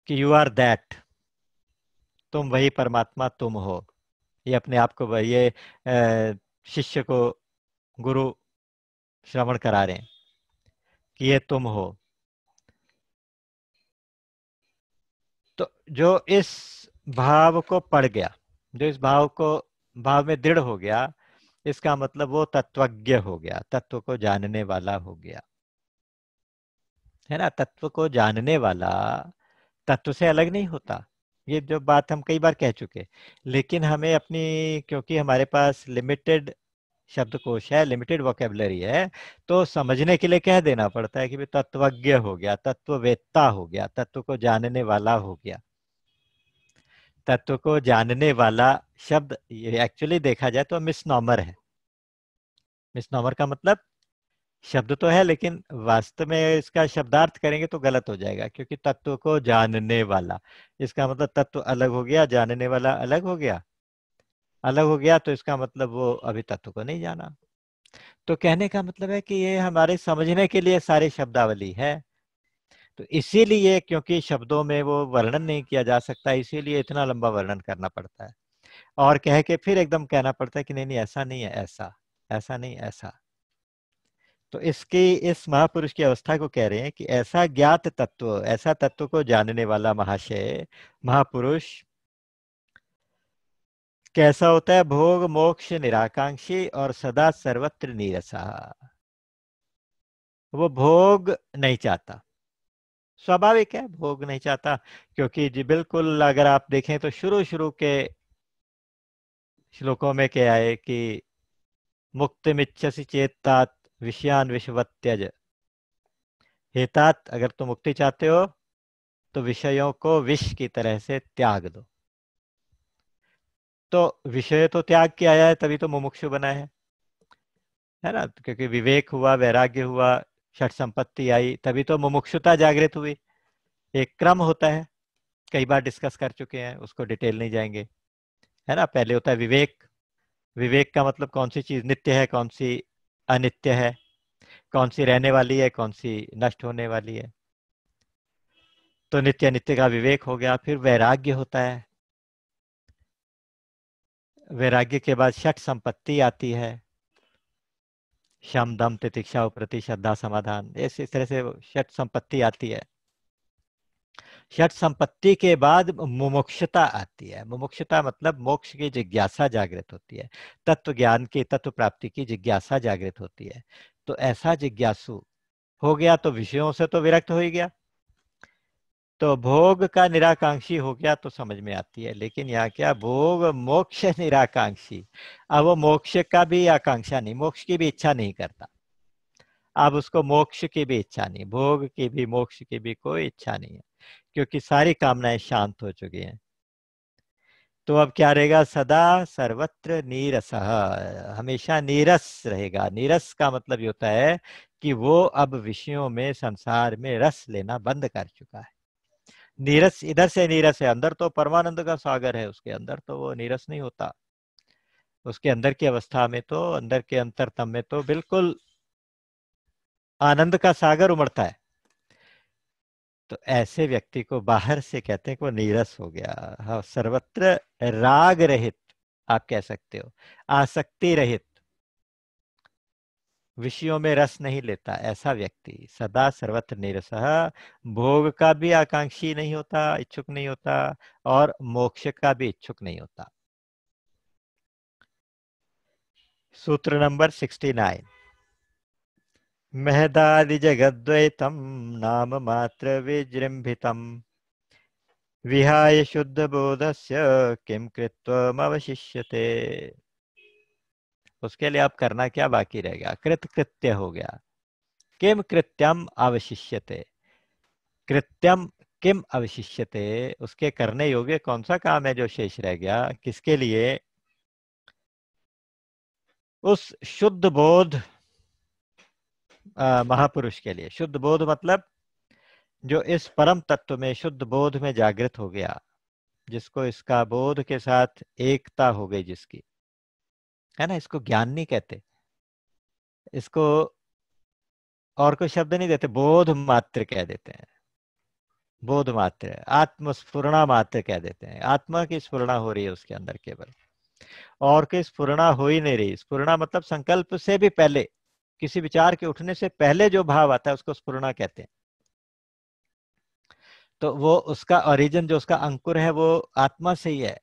कि यू आर दैट तुम वही परमात्मा, तुम हो। ये अपने आप को, ये शिष्य को गुरु श्रवण करा रहे हैं। कि ये तुम हो। तो जो इस भाव को पढ़ गया, जो इस भाव को, भाव में दृढ़ हो गया, इसका मतलब वो तत्वज्ञ हो गया, तत्व को जानने वाला हो गया। है ना? तत्व को जानने वाला तत्व से अलग नहीं होता। ये जो बात हम कई बार कह चुके लेकिन हमें अपनी, क्योंकि हमारे पास लिमिटेड शब्दकोश है लिमिटेड वोकेबलरी है तो समझने के लिए कह देना पड़ता है कि तत्वज्ञ हो गया, तत्ववेत्ता हो गया, तत्व को जानने वाला हो गया। तत्व को जानने वाला शब्द, ये एक्चुअली देखा जाए तो मिसनॉमर है। मिसनॉमर का मतलब शब्द तो है, लेकिन वास्तव में इसका शब्दार्थ करेंगे तो गलत हो जाएगा, क्योंकि तत्व को जानने वाला, इसका मतलब तत्व अलग हो गया, जानने वाला अलग हो गया। अलग हो गया तो इसका मतलब वो अभी तत्व को नहीं जाना। तो कहने का मतलब है कि ये हमारे समझने के लिए सारी शब्दावली है। तो इसीलिए क्योंकि शब्दों में वो वर्णन नहीं किया जा सकता, इसीलिए इतना लंबा वर्णन करना पड़ता है। और कह के फिर एकदम कहना पड़ता है कि नहीं नहीं, ऐसा नहीं है, ऐसा ऐसा नहीं, ऐसा। तो इसकी, इस महापुरुष की अवस्था को कह रहे हैं कि ऐसा ज्ञात तत्व, ऐसा तत्व को जानने वाला महाशय, महापुरुष कैसा होता है? भोग, मोक्ष, निराकांक्षी और सदा सर्वत्र नीरसा। वो भोग नहीं चाहता। स्वाभाविक है, भोग नहीं चाहता, क्योंकि जी बिल्कुल अगर आप देखें तो शुरू शुरू के श्लोकों में क्या है कि मुक्त मिच्छसी चेतात विषयान विश्वत्यज। हेतात अगर तुम मुक्ति चाहते हो तो विषयों को विष की तरह से त्याग दो। तो विषय तो त्याग के आया है, तभी तो मुमुक्षु बना है। है ना? क्योंकि विवेक हुआ, वैराग्य हुआ, षट संपत्ति आई, तभी तो मुमुक्षुता जागृत हुई। एक क्रम होता है, कई बार डिस्कस कर चुके हैं, उसको डिटेल नहीं जाएँगे। है ना? पहले होता है विवेक। विवेक का मतलब कौन सी चीज़ नित्य है, कौन सी अनित्य है? कौन सी रहने वाली है, कौन सी नष्ट होने वाली है? तो नित्य नित्य का विवेक हो गया, फिर वैराग्य होता है। वैराग्य के बाद षट संपत्ति आती है। शम दम तितिक्षा प्रति श्रद्धा समाधान। इस इस तरह से षट संपत्ति आती है। षट संपत्ति के बाद मुमुक्षता आती है। मुमुक्षता मतलब मोक्ष की जिज्ञासा जागृत होती है। तत्व ज्ञान की, तत्व प्राप्ति की जिज्ञासा जागृत होती है। तो ऐसा जिज्ञासु हो गया तो विषयों से तो विरक्त हो ही गया। तो भोग का निराकांक्षी हो गया तो समझ में आती है, लेकिन यहाँ क्या भोग, मोक्ष, निराकांक्षी। अब वो मोक्ष का भी आकांक्षा नहीं, मोक्ष की भी इच्छा नहीं करता। अब उसको मोक्ष की भी इच्छा नहीं, भोग की भी, मोक्ष की भी कोई इच्छा नहीं है, क्योंकि सारी कामनाएँ शांत हो चुकी हैं। तो अब क्या रहेगा? सदा सर्वत्र नीरस, हमेशा नीरस रहेगा। नीरस का मतलब ये होता है कि वो अब विषयों में, संसार में रस लेना बंद कर चुका है। नीरस, इधर से नीरस है, अंदर तो परमानंद का सागर है उसके अंदर तो वो नीरस नहीं होता। उसके अंदर की अवस्था में तो अंदर के अंतरतम में तो बिल्कुल आनंद का सागर उमड़ता है। तो ऐसे व्यक्ति को बाहर से कहते हैं कि वो नीरस हो गया। हाँ सर्वत्र राग रहित आप कह सकते हो, आसक्ति रहित। विषयों में रस नहीं लेता, ऐसा व्यक्ति। सदा सर्वत्र निरस, भोग का भी आकांक्षी नहीं होता, इच्छुक नहीं होता और मोक्ष का भी इच्छुक नहीं होता। सूत्र नंबर सिक्सटी नाइन। महदादि जगद्वैतम नाम मात्र विजृंभितम। विहाय शुद्ध बोधस्य किम कृत्वमवशिष्यते। उसके लिए आप करना क्या बाकी रह गया? कृत कृत्य हो गया। किम कृत्यम अवशिष्यते? कृत्यम किम अवशिष्यते? उसके करने योग्य कौन सा काम है जो शेष रह गया? किसके लिए? उस शुद्ध बोध महापुरुष के लिए। शुद्ध बोध मतलब जो इस परम तत्व में, शुद्ध बोध में जागृत हो गया, जिसको इसका बोध के साथ एकता हो गई जिसकी। है ना, इसको ज्ञान नहीं कहते। इसको और कोई शब्द नहीं देते, बोध मात्र कह देते हैं। बोध मात्र, आत्मस्फुरणा मात्र कह देते हैं। आत्मा की स्फुरणा हो रही है उसके अंदर केवल। और की स्फुरणा हो ही नहीं रही। स्फुरणा मतलब संकल्प से भी पहले, किसी विचार के उठने से पहले जो भाव आता है, उसको स्फुरणा कहते हैं। तो वो उसका ओरिजिन जो उसका अंकुर है, वो आत्मा से ही है।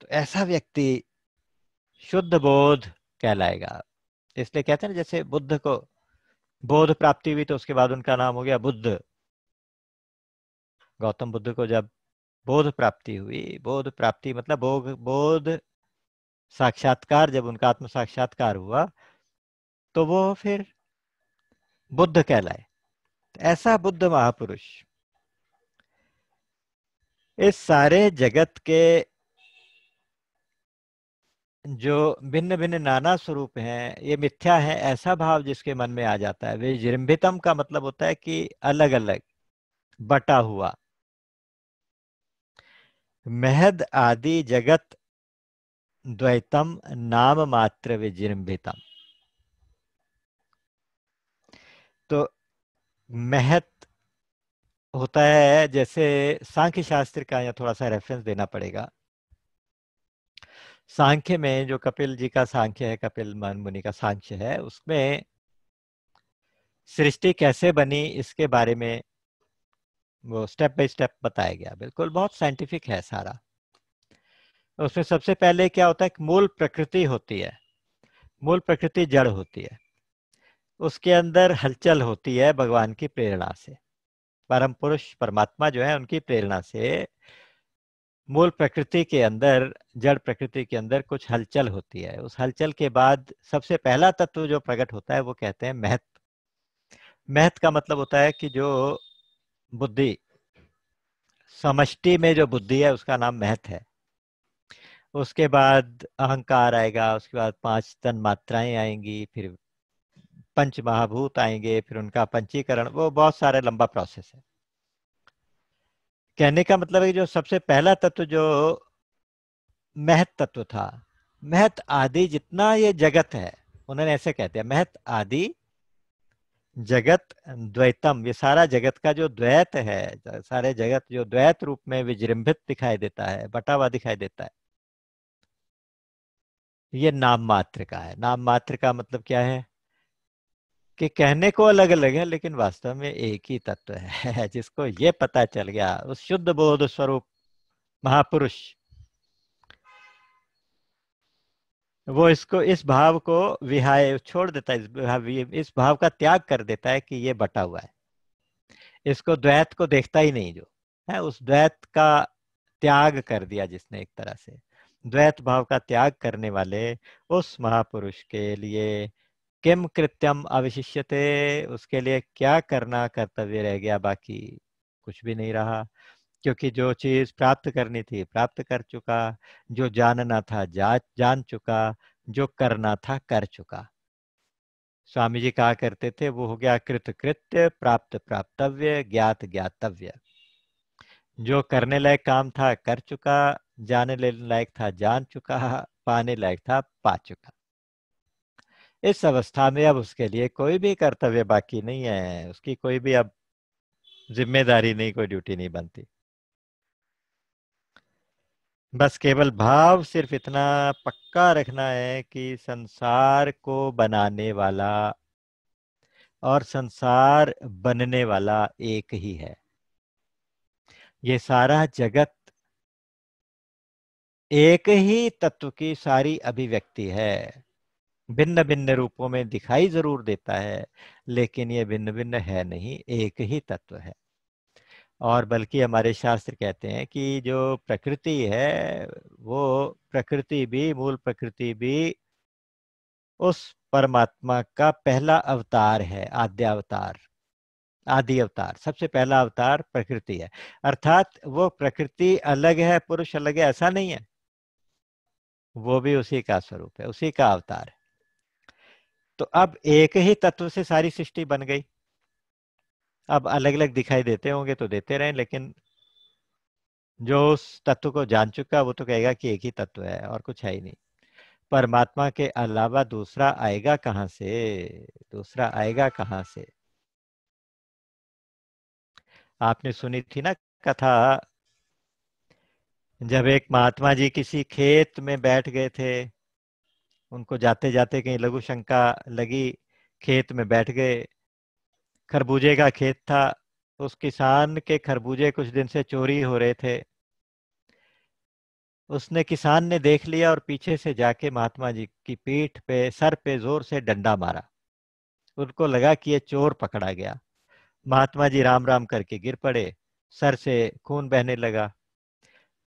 तो ऐसा व्यक्ति शुद्ध बोध कहलाएगा। इसलिए कहते हैं जैसे बुद्ध को बोध प्राप्ति हुई तो उसके बाद उनका नाम हो गया बुद्ध। गौतम बुद्ध को जब बोध प्राप्ति हुई, बोध प्राप्ति मतलब बोध बोध साक्षात्कार, जब उनका आत्म साक्षात्कार हुआ तो वो फिर बुद्ध कहलाए। ऐसा बुद्ध महापुरुष इस सारे जगत के जो भिन्न भिन्न नाना स्वरूप हैं, ये मिथ्या है, ऐसा भाव जिसके मन में आ जाता है। वे जिम्भितम का मतलब होता है कि अलग अलग बटा हुआ। महद आदि जगत द्वैतम, नाम मात्र विजृंभितम तो महत होता है, जैसे सांख्य शास्त्र का या थोड़ा सा रेफरेंस देना पड़ेगा। सांख्य में जो कपिल जी का सांख्य है, कपिल मन मुनि का सांख्य है, उसमें सृष्टि कैसे बनी इसके बारे में वो स्टेप बाय स्टेप बताया गया, बिल्कुल बहुत साइंटिफिक है सारा। उसमें सबसे पहले क्या होता है मूल प्रकृति होती है, मूल प्रकृति जड़ होती है, उसके अंदर हलचल होती है भगवान की प्रेरणा से, परम पुरुष, परमात्मा जो है उनकी प्रेरणा से मूल प्रकृति के अंदर, जड़ प्रकृति के अंदर कुछ हलचल होती है। उस हलचल के बाद सबसे पहला तत्व जो प्रकट होता है, वो कहते हैं महत्व। महत्व का मतलब होता है कि जो बुद्धि, समष्टि में जो बुद्धि है, उसका नाम महत है। उसके बाद अहंकार आएगा, उसके बाद पाँच तन मात्राएँ आएँगी, फिर पंच महाभूत आएँगे, फिर उनका पंचीकरण, वो बहुत सारे लंबा प्रोसेस है। कहने का मतलब है जो सबसे पहला तत्व, जो महत तत्व था, महत आदि जितना ये जगत है, उन्होंने ऐसे कहते हैं महत आदि जगत द्वैतम, ये सारा जगत का जो द्वैत है, सारे जगत जो द्वैत रूप में विजृंभित दिखाई देता है बटा हुआ दिखाई देता है, ये नाम मात्र का है। नाम मात्र का मतलब क्या है? कि कहने को अलग अलग है, लेकिन वास्तव में एक ही तत्व है, जिसको ये पता चल गया, उस शुद्ध बोध स्वरूप महापुरुष। वो इसको, इस भाव को विहाय, छोड़ देता है इस भाव का त्याग कर देता है कि ये बटा हुआ है। इसको द्वैत को देखता ही नहीं जो, है, उस द्वैत का त्याग कर दिया जिसने एक तरह से। द्वैत भाव का त्याग करने वाले उस महापुरुष के लिए किम कृत्यम अविशिष्यते? उसके लिए क्या करना कर्तव्य रह गया? बाकी कुछ भी नहीं रहा। क्योंकि जो चीज़ प्राप्त करनी थी, प्राप्त कर चुका। जो जानना था, जा, जान चुका। जो करना था, कर चुका। स्वामी जी कहा करते थे, वो हो गया कृत कृत्य प्राप्त प्राप्तव्य, ज्ञात ज्ञातव्य। जो करने लायक काम था, कर चुका। जाने लायक था, जान चुका। पाने लायक था, पा चुका। इस अवस्था में अब उसके लिए कोई भी कर्तव्य बाकी नहीं है, उसकी कोई भी अब ज़िम्मेदारी नहीं, कोई ड्यूटी नहीं बनती। बस केवल भाव सिर्फ़ इतना पक्का रखना है कि संसार को बनाने वाला और संसार बनने वाला एक ही है। ये सारा जगत एक ही तत्व की सारी अभिव्यक्ति है। भिन्न भिन्न रूपों में दिखाई ज़रूर देता है, लेकिन ये भिन्न भिन्न है नहीं, एक ही तत्व है। और बल्कि हमारे शास्त्र कहते हैं कि जो प्रकृति है, वो प्रकृति भी, मूल प्रकृति भी उस परमात्मा का पहला अवतार है आद्य अवतार आदि अवतार सबसे पहला अवतार प्रकृति है। अर्थात वो प्रकृति अलग है, पुरुष अलग है, ऐसा नहीं है। वो भी उसी का स्वरूप है, उसी का अवतार है। तो अब एक ही तत्व से सारी सृष्टि बन गई। अब अलग अलग दिखाई देते होंगे तो देते रहे, लेकिन जो उस तत्व को जान चुका वो तो कहेगा कि एक ही तत्व है और कुछ है ही नहीं। परमात्मा के अलावा दूसरा आएगा कहाँ से? दूसरा आएगा कहाँ से? आपने सुनी थी ना कथा? जब एक महात्मा जी किसी खेत में बैठ गए थे उनको जाते जाते कहीं लघु शंका लगी, खेत में बैठ गए। खरबूजे का खेत था उस किसान के खरबूजे कुछ दिन से चोरी हो रहे थे। उसने किसान ने देख लिया और पीछे से जाके महात्मा जी की पीठ पे, सर पे ज़ोर से डंडा मारा। उनको लगा कि ये चोर पकड़ा गया। महात्मा जी राम राम करके गिर पड़े। सर से खून बहने लगा।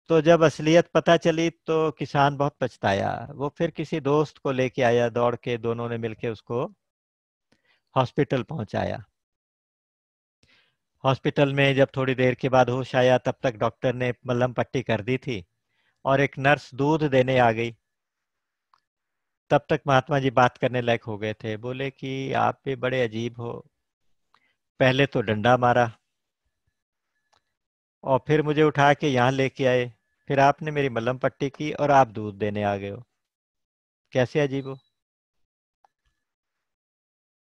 तो जब असलियत पता चली तो किसान बहुत पछताया। वो फिर किसी दोस्त को लेके आया, दौड़ के दोनों ने मिलके उसको हॉस्पिटल पहुँचाया। हॉस्पिटल में जब थोड़ी देर के बाद होश आया, तब तक डॉक्टर ने मलहम पट्टी कर दी थी और एक नर्स दूध देने आ गई। तब तक महात्मा जी बात करने लायक हो गए थे। बोले कि, आप भी बड़े अजीब हो। पहले तो डंडा मारा और फिर मुझे उठा के यहाँ लेके आए। फिर आपने मेरी मलम पट्टी की और आप दूध देने आ गए हो। कैसे अजीब हो?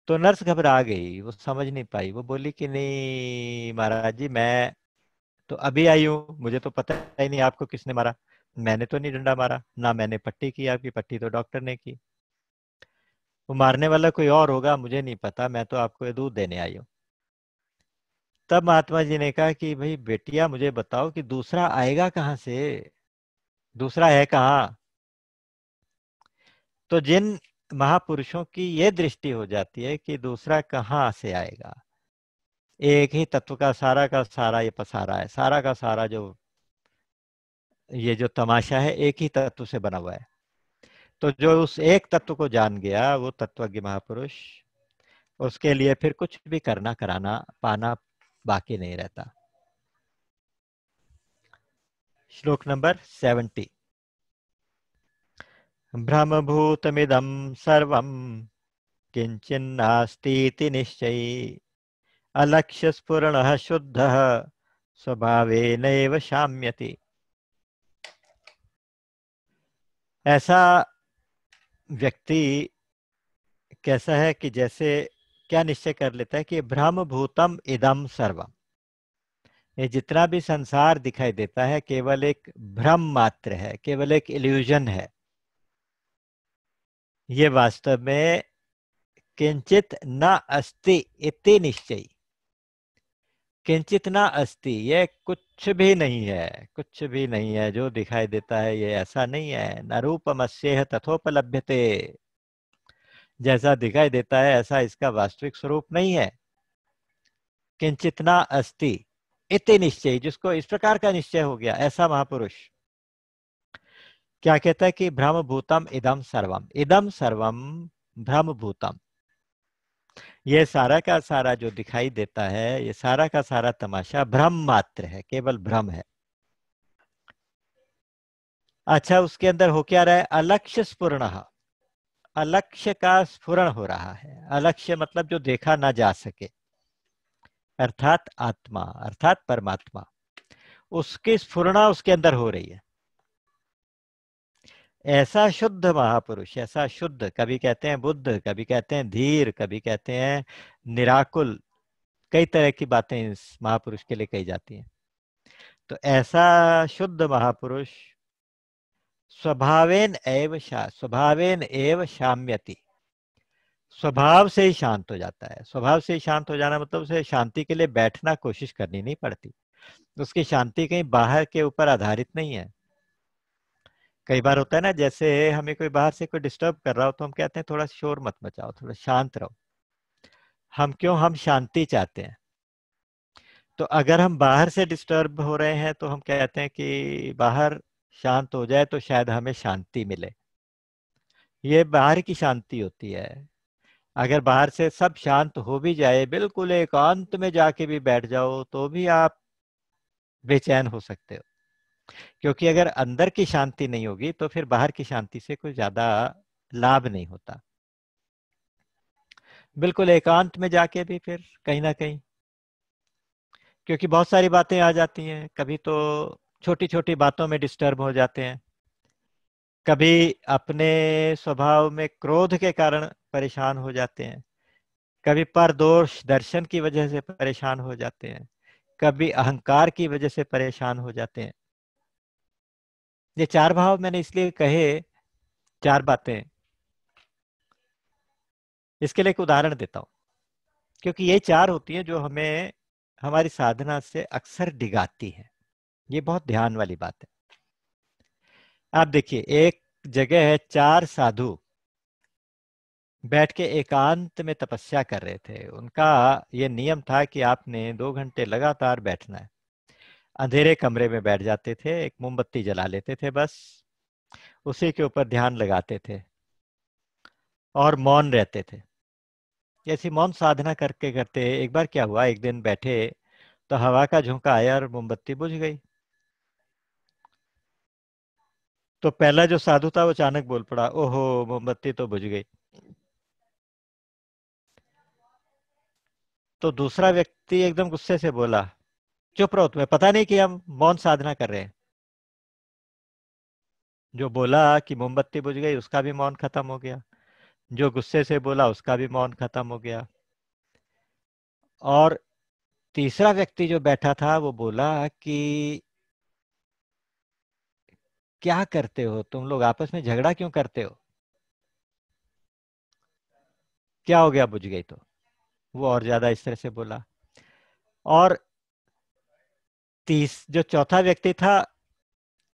तो नर्स घबरा गई, वो समझ नहीं पाई। वो बोली कि, नहीं महाराज जी, मैं तो अभी आई हूँ, मुझे तो पता ही नहीं आपको किसने मारा। मैंने तो नहीं डंडा मारा, ना मैंने पट्टी की, आपकी पट्टी तो डॉक्टर ने की। वो मारने वाला कोई और होगा, मुझे नहीं पता, मैं तो आपको दूध देने आई हूँ। तब महात्मा जी ने कहा कि, भाई बेटिया, मुझे बताओ कि दूसरा आएगा कहाँ से? दूसरा है कहाँ? तो जिन महापुरुषों की ये दृष्टि हो जाती है कि दूसरा कहाँ से आएगा? एक ही तत्व का सारा का सारा ये पसारा है। सारा का सारा जो, ये जो तमाशा है, एक ही तत्व से बना हुआ है। तो जो उस एक तत्व को जान गया, वो तत्वज्ञ महापुरुष, उसके लिए फिर कुछ भी करना, कराना, पाना बाकी नहीं रहता। श्लोक नंबर सेवेंटी। भ्रमभूतमिदं सर्वं किञ्चिन्नास्तीति निश्चयी। अलक्ष्यस्फुरणः शुद्धः, स्वभावेनैव शाम्यति। ऐसा व्यक्ति कैसा है कि जैसे क्या निश्चय कर लेता है कि ब्रह्म भूतम इदम सर्वम। ये जितना भी संसार दिखाई देता है, केवल एक भ्रम मात्र है, केवल एक इल्यूजन है। ये वास्तव में किंचित न अस्ति, इति निश्चय। किंचित न अस्ति, ये कुछ भी नहीं है, कुछ भी नहीं है, जो दिखाई देता है, ये ऐसा नहीं है। न रूपमस्येह तथोपलभ्यते। जैसा दिखाई देता है, ऐसा इसका वास्तविक स्वरूप नहीं है। किंचित न अस्ति, इति निश्चय, जिसको इस प्रकार का निश्चय हो गया, ऐसा महापुरुष। क्या कहता है कि भ्रम भूतम इदम सर्वम इदम सर्वम भ्रम भूतम ये सारा का सारा जो दिखाई देता है, ये सारा का सारा तमाशा भ्रम मात्र है, केवल भ्रम है। अच्छा उसके अंदर हो क्या रहा है? अलक्ष्य स्पूर्ण अलक्ष्य का स्फुरण हो रहा है। अलक्ष्य मतलब जो देखा ना जा सके। अर्थात आत्मा, अर्थात परमात्मा। उसकी स्फुरना उसके अंदर हो रही है। ऐसा शुद्ध महापुरुष, ऐसा शुद्ध, कभी कहते हैं बुद्ध, कभी कहते हैं धीर, कभी कहते हैं निराकुल, कई तरह की बातें इस महापुरुष के लिए कही जाती हैं। तो ऐसा शुद्ध महापुरुष स्वभावेन एव स्वभावेन एव शाम्यति। स्वभाव से ही शांत हो जाता है। स्वभाव से ही शांत हो जाना मतलब उसे शांति के लिए बैठना कोशिश करनी नहीं पड़ती। उसकी शांति कहीं बाहर के ऊपर आधारित नहीं है। कई बार होता है ना, जैसे हमें कोई बाहर से कोई डिस्टर्ब कर रहा हो तो हम कहते हैं, थोड़ा शोर मत मचाओ, थोड़ा शांत रहो। हम क्यों? हम शांति चाहते हैं। तो अगर हम बाहर से डिस्टर्ब हो रहे हैं तो हम कहते हैं कि बाहर शांत हो जाए तो शायद हमें शांति मिले। ये बाहर की शांति होती है। अगर बाहर से सब शांत हो भी जाए, बिल्कुल एकांत में जाके भी बैठ जाओ तो भी आप बेचैन हो सकते हो। क्योंकि अगर अंदर की शांति नहीं होगी तो फिर बाहर की शांति से कोई ज़्यादा लाभ नहीं होता। बिल्कुल एकांत में जाके भी फिर कहीं ना कहीं, क्योंकि बहुत सारी बातें आ जाती हैं। कभी तो छोटी छोटी बातों में डिस्टर्ब हो जाते हैं। कभी अपने स्वभाव में क्रोध के कारण परेशान हो जाते हैं। कभी पर दोष दर्शन की वजह से परेशान हो जाते हैं। कभी अहंकार की वजह से परेशान हो जाते हैं। ये चार भाव मैंने इसलिए कहे, चार बातें। इसके लिए एक उदाहरण देता हूँ। क्योंकि ये चार होती हैं जो हमें, हमारी साधना से अक्सर डिगाती है। ये बहुत ध्यान वाली बात है। आप देखिए, एक जगह है चार साधु। बैठ के एकांत में तपस्या कर रहे थे। उनका ये नियम था कि आपने दो घंटे लगातार बैठना है। अंधेरे कमरे में बैठ जाते थे, एक मोमबत्ती जला लेते थे बस। उसी के ऊपर ध्यान लगाते थे और मौन रहते थे। ऐसी मौन साधना करके करते एक बार क्या हुआ? एक दिन बैठे तो हवा का झोंका आया और मोमबत्ती बुझ गई। तो पहला जो साधु था वो अचानक बोल पड़ा, ओहो, मोमबत्ती तो बुझ गई। तो दूसरा व्यक्ति एकदम गुस्से से बोला, चुप रहो, तुम्हें पता नहीं कि हम मौन साधना कर रहे हैं। जो बोला कि मोमबत्ती बुझ गई, उसका भी मौन खत्म हो गया। जो गुस्से से बोला, उसका भी मौन खत्म हो गया। और तीसरा व्यक्ति जो बैठा था, वो बोला कि क्या करते हो? तुम लोग आपस में झगड़ा क्यों करते हो? क्या हो गया बुझ गई तो? वो और ज़्यादा इस तरह से बोला। और तीस, जो चौथा व्यक्ति था,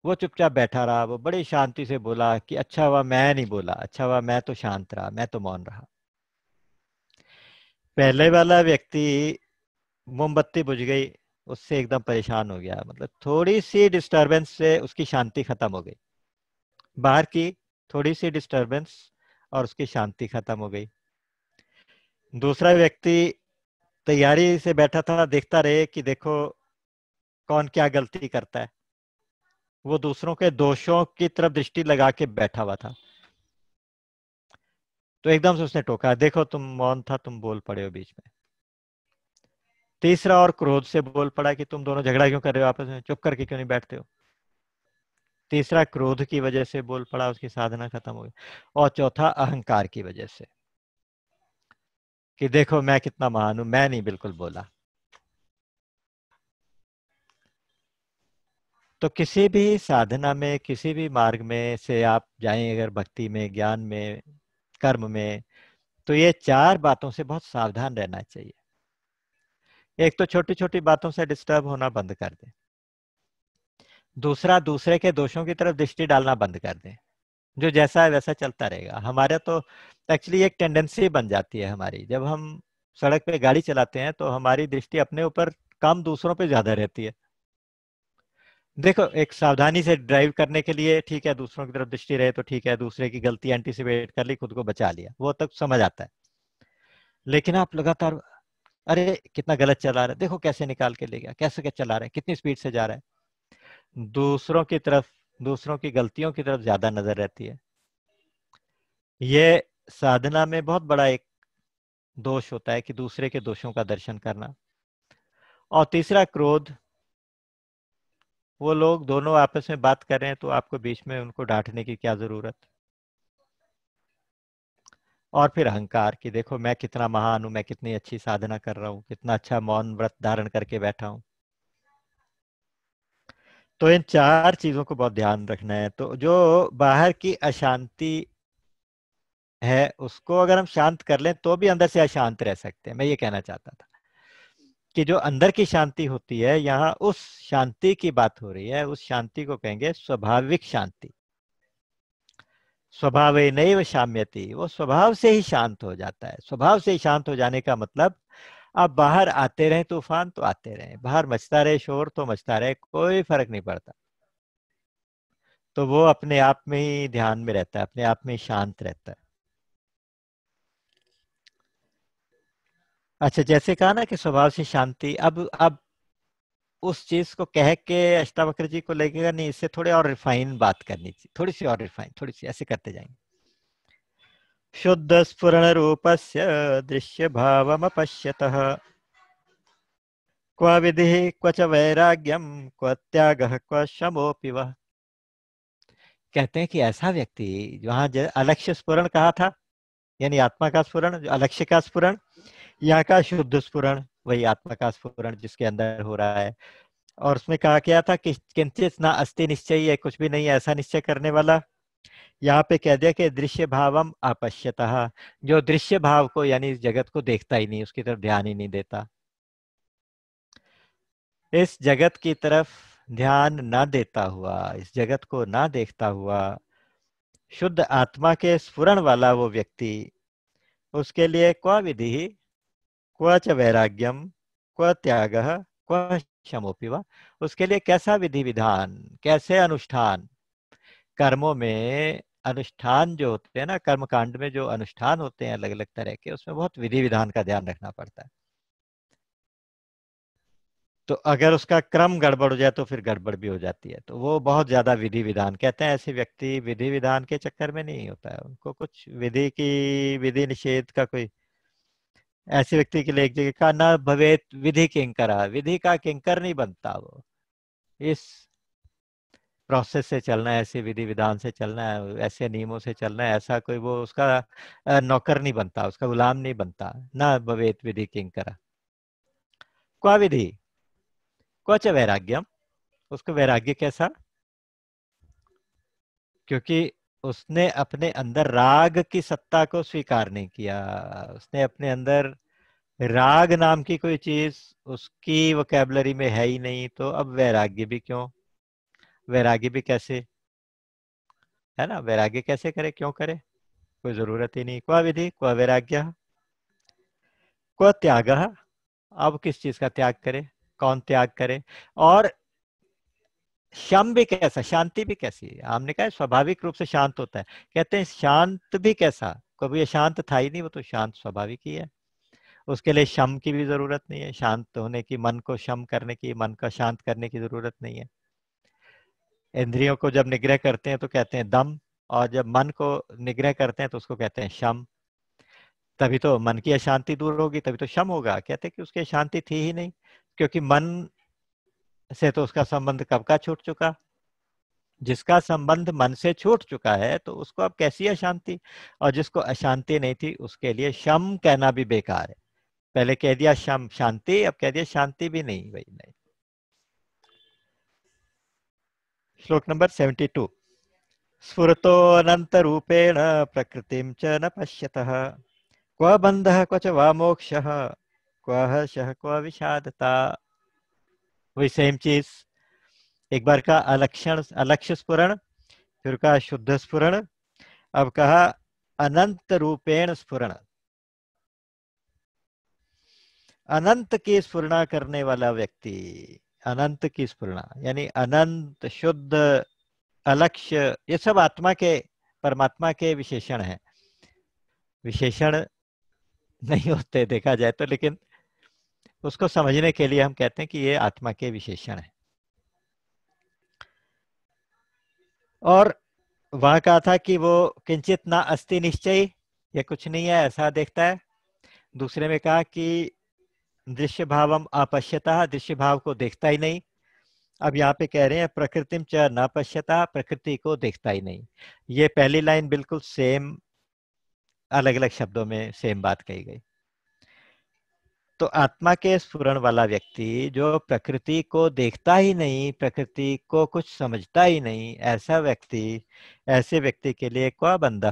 वो चुपचाप बैठा रहा। वो बड़ी शांति से बोला कि अच्छा हुआ, मैं नहीं बोला। अच्छा हुआ, मैं तो शांत रहा, मैं तो मौन रहा। पहले वाला व्यक्ति मोमबत्ती बुझ गई। उससे एकदम परेशान हो गया मतलब थोड़ी सी डिस्टरबेंस से उसकी शांति खत्म हो गई। बाहर की थोड़ी सी डिस्टरबेंस और उसकी शांति खत्म हो गई। दूसरा व्यक्ति तैयारी से बैठा था, देखता रहे कि देखो कौन क्या गलती करता है। वो दूसरों के दोषों की तरफ़ दृष्टि लगा के बैठा हुआ था। तो एकदम से उसने टोका, देखो तुम मौन था, तुम बोल पड़े हो बीच में। तीसरा और क्रोध से बोल पड़ा कि तुम दोनों झगड़ा क्यों कर रहे हो? आपस में चुप करके क्यों नहीं बैठते हो? तीसरा, क्रोध की वजह से बोल पड़ा, उसकी साधना खत्म हो गई। और चौथा, अहंकार की वजह से। कि देखो, मैं कितना महान हूँ, मैं नहीं बिल्कुल बोला। तो किसी भी साधना में, किसी भी मार्ग में से आप जाएँ, अगर भक्ति में, ज्ञान में, कर्म में तो ये चार बातों से बहुत सावधान रहना चाहिए। एक तो छोटी छोटी बातों से डिस्टर्ब होना बंद कर दें। दूसरा, दूसरे के दोषों की तरफ़ दृष्टि डालना बंद कर दें। जो जैसा है वैसा चलता रहेगा। हमारे तो एक्चुअली एक टेंडेंसी बन जाती है हमारी। जब हम सड़क पे गाड़ी चलाते हैं तो हमारी दृष्टि अपने ऊपर कम दूसरों पे ज़्यादा रहती है। देखो, एक सावधानी से ड्राइव करने के लिए ठीक है, दूसरों की तरफ़ दृष्टि रहे तो ठीक है, दूसरे की गलती एंटीसिपेट कर ली, खुद को बचा लिया। वो तक समझ आता है। लेकिन आप लगातार अरे, कितना गलत चला रहा है। देखो कैसे निकाल के ले गया, कैसे क्या चला रहा है, कितनी स्पीड से जा रहा है। दूसरों की तरफ़, दूसरों की गलतियों की तरफ़ ज़्यादा नज़र रहती है। ये साधना में बहुत बड़ा एक दोष होता है कि दूसरे के दोषों का दर्शन करना। और तीसरा क्रोध, वो लोग दोनों आपस में बात कर रहे हैं तो आपको बीच में उनको डांटने की क्या ज़रूरत? और फिर अहंकार कि देखो मैं कितना महान हूँ, मैं कितनी अच्छी साधना कर रहा हूँ, कितना अच्छा मौन व्रत धारण करके बैठा हूँ। तो इन चार चीज़ों को बहुत ध्यान रखना है। तो जो बाहर की अशांति है, उसको अगर हम शांत कर लें तो भी अंदर से अशांत रह सकते हैं। मैं ये कहना चाहता था कि जो अंदर की शांति होती है, यहाँ उस शांति की बात हो रही है, उस शांति को कहेंगे स्वाभाविक शांति। स्वभाव नहीं शाम्यति। वो स्वभाव से ही शांत हो जाता है। स्वभाव से ही शांत हो जाने का मतलब आप बाहर आते रहे तूफ़ान तो आते रहे। बाहर मचता रहे शोर तो मचता रहे, कोई फ़र्क नहीं पड़ता। तो वो अपने आप में ही ध्यान में रहता है, अपने आप में शांत रहता है। अच्छा जैसे कहा ना कि स्वभाव से शांति, अब अब उस चीज़ को कह के अष्टावक्र जी को लगेगा, नहीं, इससे थोड़े और रिफाइन बात करनी चाहिए, थोड़ी सी और रिफाइन थोड़ी सी, ऐसे करते जाएँगे. शुद्ध स्फुरण से दृश्य भाव पश्यत क्व विधि, क्व च वैराग्यम क्व त्याग, क्व शमोपि वह कहते हैं कि ऐसा व्यक्ति, वहाँ अलक्ष्य स्पुरण कहा था? यानी आत्मा का स्पुरण अलक्ष्य का स्पुरण यहाँ का शुद्ध स्पुरण वही आत्मा का स्पुरण जिसके अंदर हो रहा है। और उसमें कहा गया था कि ना अस्थि निश्चय है कुछ भी नहीं ऐसा निश्चय करने वाला। यहाँ पे कह दिया कि दृश्य भावम अपश्यतः, जो दृश्य भाव को यानी जगत को देखता ही नहीं, उसकी तरफ़ ध्यान ही नहीं देता। इस जगत की तरफ़ ध्यान ना देता हुआ, इस जगत को ना देखता हुआ, शुद्ध आत्मा के स्फुरण वाला वो व्यक्ति, उसके लिए क्व विधि क्व च वैराग्यम क्व त्याग, क्व क्षमोपि उसके लिए कैसा विधि विधान कैसे अनुष्ठान? कर्मों में अनुष्ठान जो होते हैं ना कर्म कांड में जो अनुष्ठान होते हैं अलग अलग तरह के, उसमें बहुत विधि विधान का ध्यान रखना पड़ता है। तो अगर उसका क्रम गड़बड़ हो जाए तो फिर गड़बड़ भी हो जाती है। तो वो बहुत ज़्यादा विधि विधान कहते हैं ऐसे व्यक्ति विधि विधान के चक्कर में नहीं होता है। उनको कुछ विधि की, विधि निषेध का कोई ऐसे व्यक्ति के लिए एक जगह का न भवेत विधि किंकर, विधि का किंकर नहीं बनता वो। इस प्रोसेस से चलना है, ऐसे विधि विधान से चलना है, ऐसे नियमों से चलना है, ऐसा कोई वो उसका नौकर नहीं बनता, उसका गुलाम नहीं बनता, न भवेत विधि किंकर। क्वा विधि? क्वच वैराग्यम? उसको वैराग्य कैसा? क्योंकि उसने अपने अंदर राग की सत्ता को स्वीकार नहीं किया। उसने अपने अंदर राग नाम की कोई चीज़ उसकी वोकेबलरी में है ही नहीं तो अब वैराग्य भी क्यों? वैराग्य भी कैसे? है ना? वैराग्य कैसे करे? क्यों करे? कोई ज़रूरत ही नहीं। क्वा विधि? क्वा वैराग्य? क्व त्याग? अब किस चीज़ का त्याग करे? कौन त्याग करे? और शम भी कैसा, शांति भी कैसी है? हमने कहा स्वाभाविक रूप से शांत होता है। कहते हैं शांत भी कैसा? कभी शांत था ही नहीं, वो तो शांत स्वाभाविक ही है। उसके लिए शम की भी ज़रूरत नहीं है। शांत होने की, मन को शम करने की, मन का शांत करने की ज़रूरत नहीं है। इंद्रियों को जब निग्रह करते हैं तो कहते हैं दम, और जब मन को निग्रह करते हैं तो उसको कहते हैं शम। तभी तो मन की अशांति दूर होगी, तभी तो शम होगा। कहते हैं कि उसकी शांति थी ही नहीं, क्योंकि मन से तो उसका संबंध कब का छूट चुका? जिसका संबंध मन से छूट चुका है तो उसको अब कैसी अशांति? और जिसको अशांति नहीं थी, उसके लिए शम कहना भी बेकार है। पहले कह दिया शम शांति, अब कह दिया शांति भी नहीं वही नहीं। श्लोक नंबर सेवेंटी टू। स्फुरतो अनंत रूपेण प्रकृति च न पश्यत। क्व बंध क्व च वा क्व हर्ष क्व विषादता? वही सेम चीज़। एक बार का अलक्षण, अलक्ष्य स्फुरण, फिर का शुद्ध स्फुरण। अब कहा, अनंत रूपेण स्फुरण। अनंत की स्फुरणा करने वाला व्यक्ति, अनंत की स्फुरणा, यानी अनंत, शुद्ध, अलक्ष्य, ये सब आत्मा के, परमात्मा के विशेषण है। विशेषण नहीं होते, देखा जाए तो लेकिन उसको समझने के लिए हम कहते हैं कि ये आत्मा के विशेषण है। और वह कहा था कि वो किंचित ना अस्थि निश्चय, ये कुछ नहीं है, ऐसा देखता है। दूसरे में कहा कि दृश्य भावम अपश्यता दृश्य भाव को देखता ही नहीं। अब यहाँ पे कह रहे हैं, प्रकृतिम च न पश्यता, प्रकृति को देखता ही नहीं। ये पहली लाइन बिल्कुल सेम अलग अलग शब्दों में सेम बात कही गई। तो आत्मा के स्फुरण वाला व्यक्ति जो प्रकृति को देखता ही नहीं, प्रकृति को कुछ समझता ही नहीं, ऐसा व्यक्ति, ऐसे व्यक्ति के लिए क्व बंध,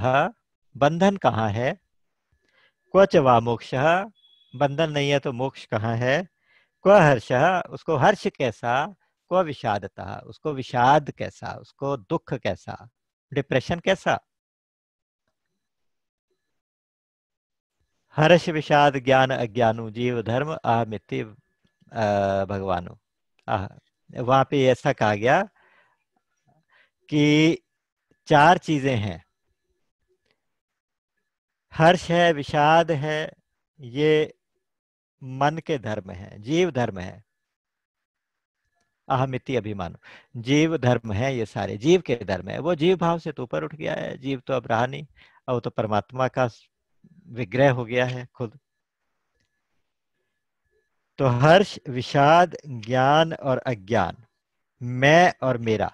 बंधन कहाँ है? क्वच वा मोक्ष, बंधन नहीं है तो मोक्ष कहाँ है? क्व हर्ष, उसको हर्ष कैसा? क्व विषादता, उसको विषाद कैसा? उसको दुख कैसा? डिप्रेशन कैसा? हर्ष विषाद ज्ञान अज्ञानु, जीव धर्म अहमिति भगवानु। आह, वहाँ पे ऐसा कहा गया कि चार चीज़ें हैं। हर्ष है, विषाद है, ये मन के धर्म है, जीव धर्म है। अहमिति अभिमान। जीव धर्म है ये सारे, जीव के धर्म है। वो जीव भाव से तो ऊपर उठ गया है, जीव तो अब रहा नहीं वो तो परमात्मा का विग्रह हो गया है खुद। तो हर्ष, विषाद, ज्ञान और अज्ञान, मैं और मेरा,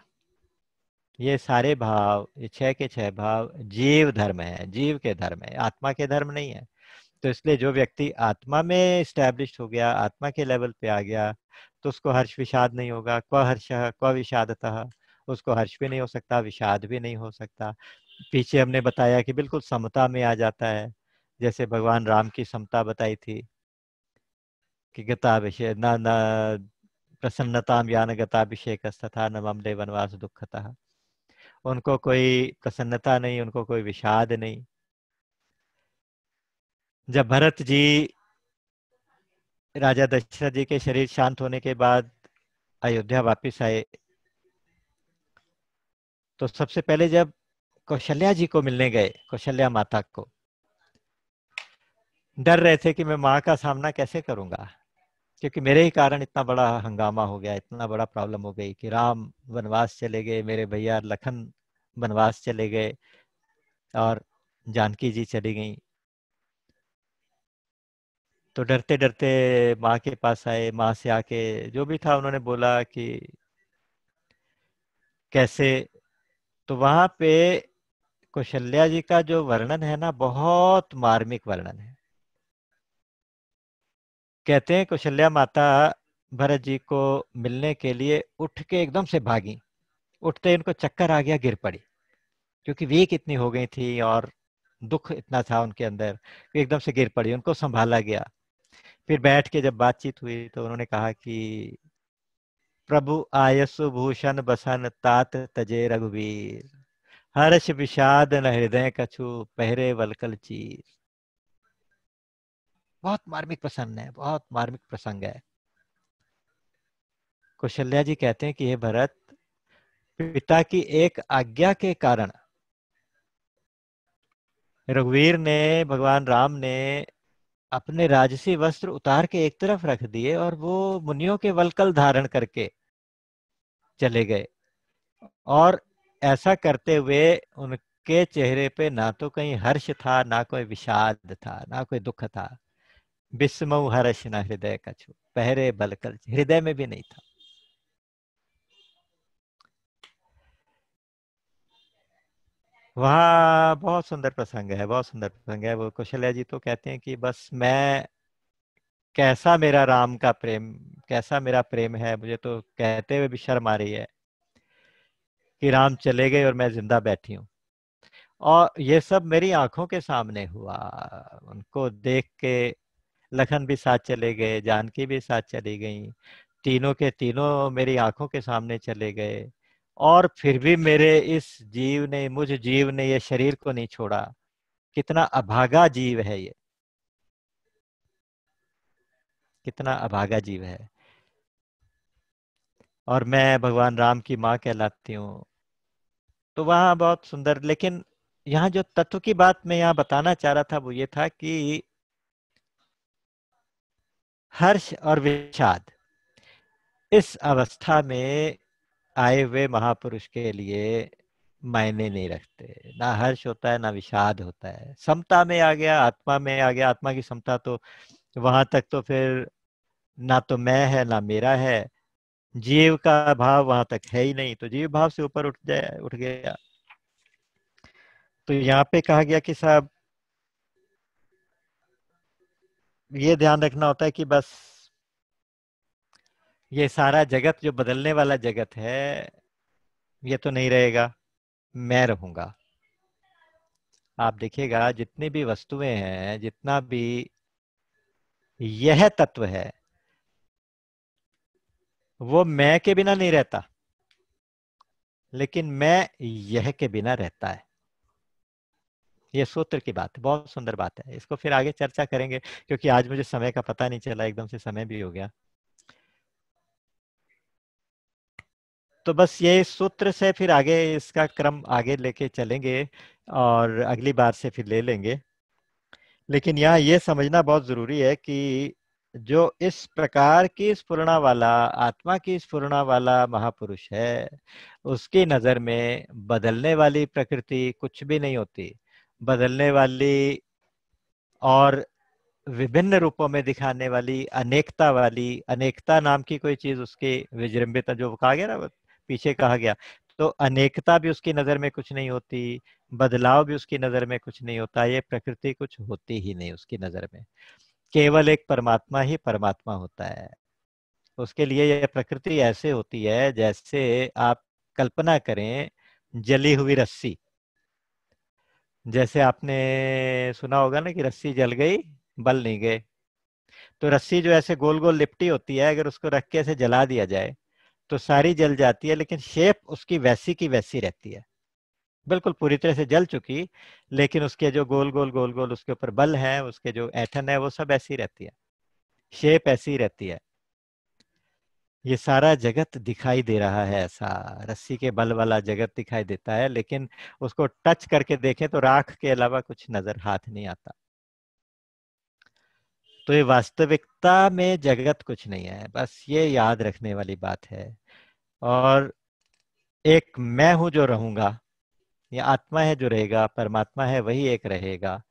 ये सारे भाव, ये छह के छह भाव जीव धर्म है, जीव के धर्म है, आत्मा के धर्म नहीं है। तो इसलिए जो व्यक्ति आत्मा में स्टैब्लिश हो गया, आत्मा के लेवल पे आ गया तो उसको हर्ष, विषाद नहीं होगा। क्व हर्ष, क्व विषादतः, उसको हर्ष भी नहीं हो सकता, विषाद भी नहीं हो सकता। पीछे हमने बताया कि बिल्कुल समता में आ जाता है। जैसे भगवान राम की समता बताई थी कि गताभिषेक, न न, प्रसन्नता ज्ञान गताभिषेक तथा न ममले वनवास दुखता। उनको कोई प्रसन्नता नहीं, उनको कोई विषाद नहीं। जब भरत जी, राजा दशरथ जी के शरीर शांत होने के बाद अयोध्या वापस आए तो सबसे पहले जब कौशल्या जी को मिलने गए, कौशल्या माता को डर रहे थे कि मैं माँ का सामना कैसे करूँगा? क्योंकि मेरे ही कारण इतना बड़ा हंगामा हो गया, इतना बड़ा प्रॉब्लम हो गई कि राम वनवास चले गए, मेरे भैया लखन वनवास चले गए और जानकी जी चली गई। तो डरते डरते माँ के पास आए, माँ से आके जो भी था उन्होंने बोला कि कैसे? तो वहाँ पे कौशल्या जी का जो वर्णन है ना, बहुत मार्मिक वर्णन है। कहते हैं, कौशल्या माता भरत जी को मिलने के लिए उठ के एकदम से भागी। उठते इनको चक्कर आ गया, गिर पड़ी। क्योंकि वीक इतनी हो गई थी और दुख इतना था उनके अंदर एकदम से गिर पड़ी, उनको संभाला गया। फिर बैठ के जब बातचीत हुई तो उन्होंने कहा कि, प्रभु आयसु भूषण बसन तात तजे रघुवीर। हर्ष विषाद न हृदय कछु पहरे वलकल चीर। बहुत मार्मिक प्रसन्न है, बहुत मार्मिक प्रसंग है। कौशल्या जी कहते हैं कि ये भरत, पिता की एक आज्ञा के कारण रघुवीर ने, भगवान राम ने अपने राजसी वस्त्र उतार के एक तरफ़ रख दिए और वो मुनियों के वलकल धारण करके चले गए। और ऐसा करते हुए उनके चेहरे पे ना तो कहीं हर्ष था, ना कोई विषाद था, ना कोई दुख था। विस्मऊ हर्ष ना हृदय कछु, पहरे बलकल हृदय में भी नहीं था। वहाँ बहुत सुंदर प्रसंग है, बहुत सुंदर प्रसंग है। वो कौशल्या जी तो कहते हैं कि बस मैं, कैसा मेरा राम का प्रेम, कैसा मेरा प्रेम है, मुझे तो कहते हुए भी शर्म आ रही है कि राम चले गए और मैं ज़िंदा बैठी हूँ। और ये सब मेरी आँखों के सामने हुआ। उनको देख के लखन भी साथ चले गए, जानकी भी साथ चली गई। तीनों के तीनों मेरी आँखों के सामने चले गए। और फिर भी मेरे इस जीव ने, मुझ जीव ने ये शरीर को नहीं छोड़ा। कितना अभागा जीव है ये। कितना अभागा जीव है। और मैं भगवान राम की माँ कहलाती हूँ। तो वहाँ बहुत सुंदर, लेकिन यहाँ जो तत्व की बात मैं यहाँ बताना चाह रहा था वो ये था कि हर्ष और विषाद। इस अवस्था में आए हुए महापुरुष के लिए मायने नहीं रखते। ना हर्ष होता है, ना विषाद होता है। समता में आ गया, आत्मा में आ गया। आत्मा की समता तो वहाँ तक तो फिर ना तो मैं है, ना मेरा है। जीव का भाव वहाँ तक है ही नहीं। तो जीव भाव से ऊपर उठ जाए, उठ गया। तो यहाँ पे कहा गया कि साहब ये ध्यान रखना होता है कि बस ये सारा जगत जो बदलने वाला जगत है, ये तो नहीं रहेगा। मैं रहूँगा। आप देखिएगा, जितनी भी वस्तुएँ हैं, जितना भी यह तत्व है, वो मैं के बिना नहीं रहता। लेकिन मैं यह के बिना रहता है। ये सूत्र की बात है बहुत सुंदर बात है। इसको फिर आगे चर्चा करेंगे, क्योंकि आज मुझे समय का पता नहीं चला, एकदम से समय भी हो गया। तो बस ये सूत्र से फिर आगे इसका क्रम आगे लेके चलेंगे और अगली बार से फिर ले लेंगे। लेकिन यहाँ ये समझना बहुत ज़रूरी है कि जो इस प्रकार की स्फुरना वाला, आत्मा की स्फुरना वाला महापुरुष है, उसकी नज़र में बदलने वाली प्रकृति कुछ भी नहीं होती। बदलने वाली और विभिन्न रूपों में दिखाने वाली, अनेकता वाली, अनेकता नाम की कोई चीज़ उसकी विजृंभिता जो कहा गया ना पीछे कहा गया। तो अनेकता भी उसकी नज़र में कुछ नहीं होती, बदलाव भी उसकी नज़र में कुछ नहीं होता, ये प्रकृति कुछ होती ही नहीं उसकी नज़र में। केवल एक परमात्मा ही परमात्मा होता है। उसके लिए यह प्रकृति ऐसे होती है, जैसे आप कल्पना करें, जली हुई रस्सी। जैसे आपने सुना होगा ना कि रस्सी जल गई, बल नहीं गए। तो रस्सी जो ऐसे गोल गोल लिपटी होती है, अगर उसको रख के ऐसे जला दिया जाए तो सारी जल जाती है, लेकिन शेप उसकी वैसी की वैसी रहती है। बिल्कुल पूरी तरह से जल चुकी, लेकिन उसके जो गोल गोल गोल गोल उसके ऊपर बल है, उसके जो ऐठन है, वो सब ऐसी रहती है। शेप ऐसी रहती है। ये सारा जगत दिखाई दे रहा है ऐसा, रस्सी के बल वाला जगत दिखाई देता है, लेकिन उसको टच करके देखें तो राख के अलावा कुछ नज़र हाथ नहीं आता। तो ये वास्तविकता में जगत कुछ नहीं है, बस ये याद रखने वाली बात है। और एक मैं हूँ जो रहूँगा, ये आत्मा है जो रहेगा, परमात्मा है वही एक रहेगा।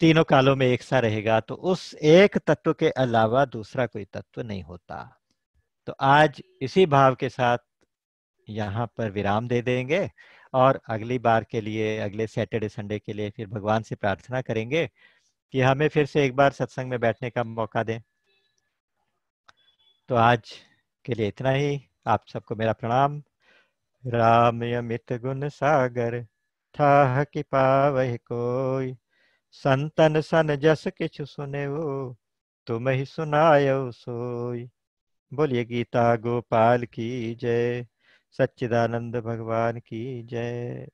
तीनों कालों में एक सा रहेगा तो उस एक तत्व के अलावा दूसरा कोई तत्व नहीं होता। तो आज इसी भाव के साथ यहाँ पर विराम दे देंगे और अगली बार के लिए, अगले सैटरडे, संडे के लिए फिर भगवान से प्रार्थना करेंगे कि हमें फिर से एक बार सत्संग में बैठने का मौका दें। तो आज के लिए इतना ही। आप सबको मेरा प्रणाम। राम यमित गुण सागर था कि पावह कोई। संतन सन जस किछ सुने वो तुम ही सुनायो सोई बोलिए गीता गोपाल की जय सच्चिदानंद भगवान की जय